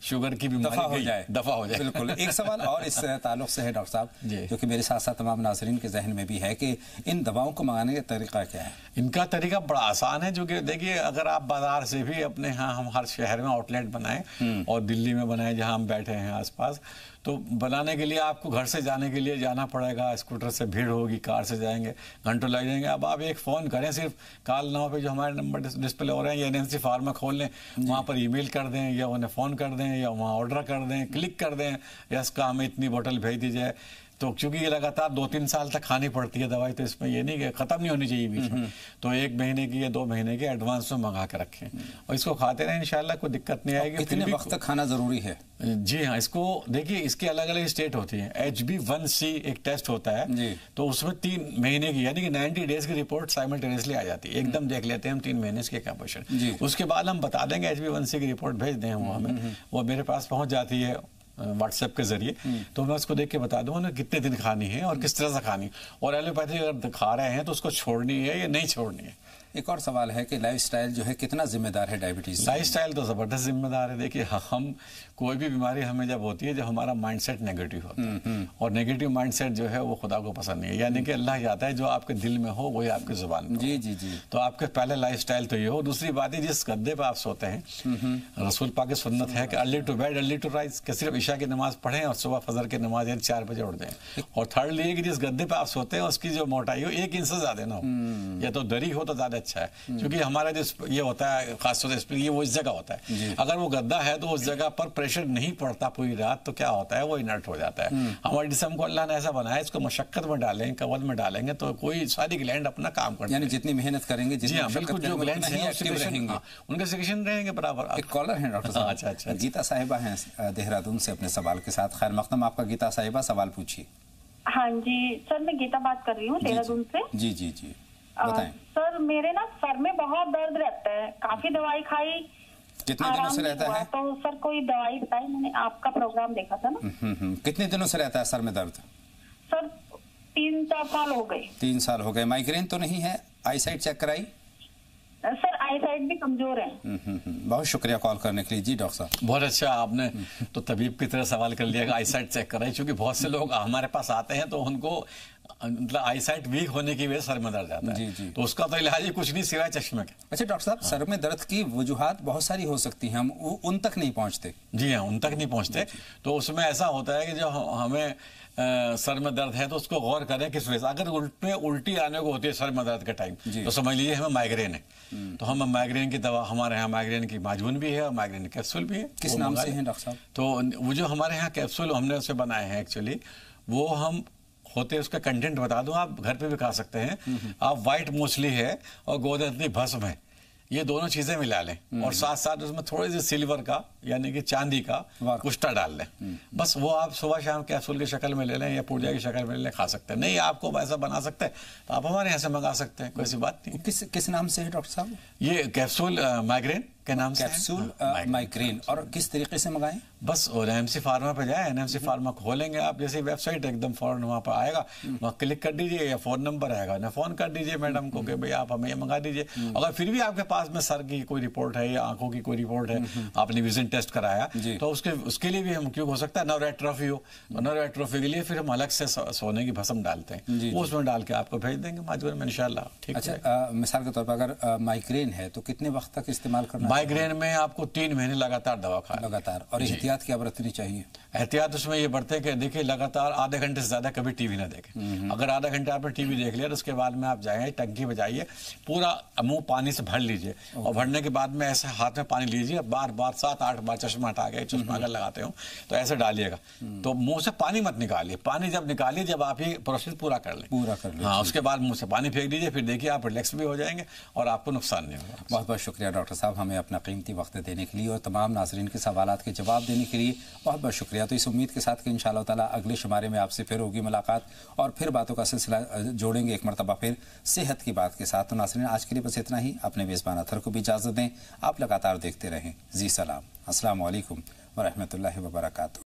شوگر کی بیماری ہو جائے۔ دفع ہو جائے۔ بالکل۔ ایک سوال اور اس تعلق سے ہے ڈاکٹر صاحب جو کہ میرے ساتھ ساتھ تمام ناظرین کے ذہن میں بھی ہے کہ ان دواؤں کو منگانے کا طریقہ کیا ہے۔ ان کا طریقہ بڑا آسان ہے جو کہ دیکھیے اگر آپ بازار سے بھی اپنے ہاں ہم ہر شہر میں آؤٹ لیٹ بنائیں اور دلی میں بنائیں جہاں ہم بیٹھے ہیں آس پاس تو بنانے کے لیے آپ کو گھر سے جانے کے لیے جانا پڑے گا۔ اسکوٹر سے بھیڑ ہوگی کار سے جائیں گے گھنٹوں لگ جائیں گے۔ اب آپ ایک فون کریں صرف کال نو پہ جو ہمارے نمبر ڈسپلے ہو رہے ہیں یا این این سی فارما کھول لیں وہاں پر ای میل کر دیں یا انہیں فون کر دیں۔ یا وہاں آرڈر کر دیں، کلک کر دیں، یا اس کا ہمیں اتنی بوٹل بھیج دی جائے۔ تو چونکہ یہ لگاتار دو تین سال تک کھانی پڑتی ہے دوائی تو اس میں یہ نہیں کہ ختم نہیں ہونی چاہیے بیچ میں۔ تو ایک مہینے کی یا دو مہینے کی ایڈوانس میں منگا کے رکھیں۔ اور اس کو کھاتے رہیں انشاءاللہ کوئی دقت نہیں آئے گی کتنے وقت تک کھانا ضروری ہے۔ جی ہاں اس کو دیکھیے اس کے الگ الگ اسٹیٹ ہوتی ہیں۔ ایچ بی ون سی ایک ٹیسٹ ہوتا ہے۔ تو اس میں تین مہینے کی یعنی کہ نائنٹی ڈیز کی رپورٹ سائملٹینیسلی آ جاتی ہے۔ ایک دم دیکھ لیتے ہیں ہم تین مہینے کے کیا پوشن اس کے بعد ہم بتا دیں گے ایچ بی ون سی کی رپورٹ بھیج دیں وہ ہمیں وہ میرے پاس پہنچ جاتی ہے۔ واٹس ایپ کے ذریعے تو میں اس کو دیکھ کے بتا دوں انہیں کتنے دن کھانی ہے اور کس طرح سے کھانی۔ اور ایلوپیتھی اگر کھا رہے ہیں تو اس کو چھوڑنی ہے یا نہیں چھوڑنی ہے؟ ایک اور سوال ہے کہ لائف سٹائل جو ہے کتنا ذمہ دار ہے ڈائبٹیز لائف سٹائل تو زبردست ذمہ دار ہے۔ دیکھیے ہم کوئی بھی بیماری ہمیں جب ہوتی ہے جب ہمارا مائنڈ سیٹ نیگیٹو ہوتا ہے۔ اور نیگیٹو مائنڈ سیٹ جو ہے وہ خدا کو پسند نہیں ہے۔ یعنی کہ اللہ چاہتا ہے جو آپ کے دل میں ہو وہی آپ کی زبان میں جی جی جی۔ تو آپ کے پہلے لائف سٹائل تو یہ ہو۔ دوسری بات ہے جس گدے پہ آپ سوتے ہیں رسول پاک کی سنت ہے کہ early to bed early to rise کہ صرف عشاء کی نماز پڑھیں اور صبح فضر کی نماز یعنی چار بجے اٹھ دیں اور تھرڈ لیے کہ جس گدے پہ آپ سوتے ہیں اس کی جو موٹائی ہو ایک انچ سے زیادہ نہ ہو۔ یا تو دری ہو تو زیادہ اچھا ہے۔ کیونکہ ہمارا جو یہ ہوتا ہے خاص طور سے یہ وہ اس جگہ ہوتا ہے۔ اگر وہ گدہ ہے تو اس جگہ پر پریشر نہیں پڑتا پوری رات تو کیا ہوتا ہے؟ وہ انرٹ ہو جاتا ہے۔ ہمارے جسم کو اللہ نے ایسا بنایا اس کو مشقت میں ڈالیں قبل میں ڈالیں گے تو کوئی ساری گلینڈ اپنا کام کرتی یعنی جتنی محنت کریں گے جتنی جی ہاں بالکل جو گلینڈ ہیں ہاں، ان کے سیکشن رہیں گے برابر۔ ایک کالر ہیں ڈاکٹر صاحب۔ اچھا،, اچھا اچھا گیتا صاحبہ ہیں دہرادون سے اپنے سوال کے ساتھ۔ خیر مقدم آپ کا گیتا صاحبہ سوال پوچھیے۔ ہاں جی سر میں گیتا بات کر رہی ہوں جی، دہرادون جی۔ سے۔ جی جی جی سر میرے نا سر میں بہت درد رہتا ہے۔ کافی دوائی کھائی کتنے دنوں سے رہتا ہے؟ تو سر کوئی دوائی بتائی میں نے آپ کا پروگرام دیکھا تھا نا؟ کتنے دنوں سے رہتا ہے سر میں درد؟ سر تین چار سال ہو گئے۔ تین سال ہو گئے۔ مائگرین تو نہیں ہے؟ آئی سائٹ چیک کرائی؟ سر آئی سائٹ بھی کمزور ہے بہت شکریہ کال کرنے کے لیے۔ جی ڈاکٹر صاحب۔ بہت اچھا آپ نے تو طبیب کی طرح سوال کر لیا کہ آئی سائٹ چیک کرائی چونکہ بہت سے لوگ ہمارے پاس آتے ہیں تو ان کو آئی سائٹ ویک ہونے کی وجہ سر میں درد آتا ہے۔ جی، جی۔ تو اس کا تو علاج ہی کچھ نہیں سوائے چشمے کا اچھا ڈاکٹر صاحب سر میں درد کی وجوہات بہت ساری ہو سکتی ہیں ہم ان تک نہیں پہنچتے۔ جی ہاں ان تک نہیں پہنچتے۔ جی، تو اس میں ایسا ہوتا ہے کہ جو ہمیں سر میں درد ہے تو اس کو غور کریں کس وجہ اگر الٹی آنے کو ہوتی ہے سر میں درد کا ٹائم تو سمجھ لیجیے ہمیں مائگرین ہے۔ تو ہم مائگرین کی دوا ہمارے یہاں مائگرین کی ماجون بھی ہے اور مائگرین کیپسول بھی ہے۔ کس نام سے ہیں ڈاکٹر صاحب؟ تو وہ جو ہمارے یہاں کیپسول ہم نے اسے بنائے ہیں ایکچولی وہ ہم ہوتے اس کا کنٹینٹ بتا دوں آپ گھر پہ بھی کھا سکتے ہیں۔ آپ وائٹ موچلی ہے اور گودرتنی بھسم ہے۔ یہ دونوں چیزیں ملا لیں۔ اور ساتھ ساتھ اس میں تھوڑے سے سلور کا یعنی کہ چاندی کا کشتہ ڈال لیں۔ بس وہ آپ صبح شام کیپسول کی شکل میں لے لیں یا پورجا کی شکل میں لے لیں کھا سکتے ہیں۔ نہیں آپ کو ایسا بنا سکتے ہیں۔ تو آپ ہمارے یہاں سے منگا سکتے ہیں کوئی سی بات نہیں۔ کس نام سے ہے ڈاکٹر صاحب؟ یہ کیپسول مائگرین کے نام سے کیپسول مائگرین ہاں، اور کس طریقے سے منگائیں؟ بس ایم سی فارما پہ جائیں این ایم سی فارما کھولیں گے آپ جیسے ویب سائٹ ایک دم فوراً وہاں پہ آئے گا وہاں کلک کر دیجیے یا فون نمبر آئے گا۔ نہ فون کر دیجیے میڈم کو کہ بھئی آپ ہمیں یہ منگا دیجیے۔ اگر پھر بھی آپ کے پاس میں سر کی کوئی رپورٹ ہے یا آنکھوں کی کوئی رپورٹ ہے آپ نے وزٹ ٹیسٹ کرایا جی۔ تو اس کے لیے بھی ہم کیوں ہو سکتا ہے نوریٹ ٹرافی ہو نوریٹ ٹرافی کے لیے پھر ہم الگ سے سونے کی بھسم ڈالتے ہیں۔ جی، جی۔ وہ اس میں ڈال کے آپ کو بھیج دیں گے ماجور میں انشاءاللہ۔ اچھا مثال کے طور پر اگر مائگرین ہے تو کتنے وقت تک استعمال کرنا مائگرین میں آپ کو تین مہینے لگاتار دوا کھا لگاتار اور احتیاط کیا برتنی چاہیے؟ احتیاط اس میں یہ بڑھتے کہ دیکھیں لگاتار آدھے گھنٹے سے زیادہ کبھی ٹی وی نہ دیکھیں۔ اگر آدھا گھنٹہ آپ نے ٹی وی دیکھ لیا تو اس کے بعد میں آپ جائیں ٹنکی بجائیے پورا منہ پانی سے بھر لیجیے۔ اور بھرنے کے بعد میں ایسے ہاتھ میں پانی لیجیے بار بار سات آٹھ بار چشمہ ہٹا کے چشمہ اگر لگاتے ہوں تو ایسے ڈالیے گا۔ تو منہ سے پانی مت نکالیے۔ پانی جب نکالیے جب آپ یہ پروسیس پورا کر لیں۔ پورا کر لیں ہاں اس کے بعد منہ سے پانی پھینک دیجیے پھر دیکھیے آپ ریلیکس بھی ہو جائیں گے اور آپ کو نقصان نہیں ہوگا۔ بہت بہت شکریہ ڈاکٹر صاحب ہمیں اپنا قیمتی وقت دینے کے لیے اور تمام ناظرین کے سوالات کے جواب دینے کے لیے بہت بہت شکریہ۔ دیا تو اس امید کے ساتھ کہ انشاءاللہ تعالیٰ اگلے شمارے میں آپ سے پھر ہوگی ملاقات اور پھر باتوں کا سلسلہ جوڑیں گے ایک مرتبہ پھر صحت کی بات کے ساتھ۔ تو ناصرین آج کے لیے بس اتنا ہی۔ اپنے میزبان اتھر کو بھی اجازت دیں۔ آپ لگاتار دیکھتے رہیں۔ جی سلام۔ السلام علیکم ورحمۃ اللہ وبرکاتہ۔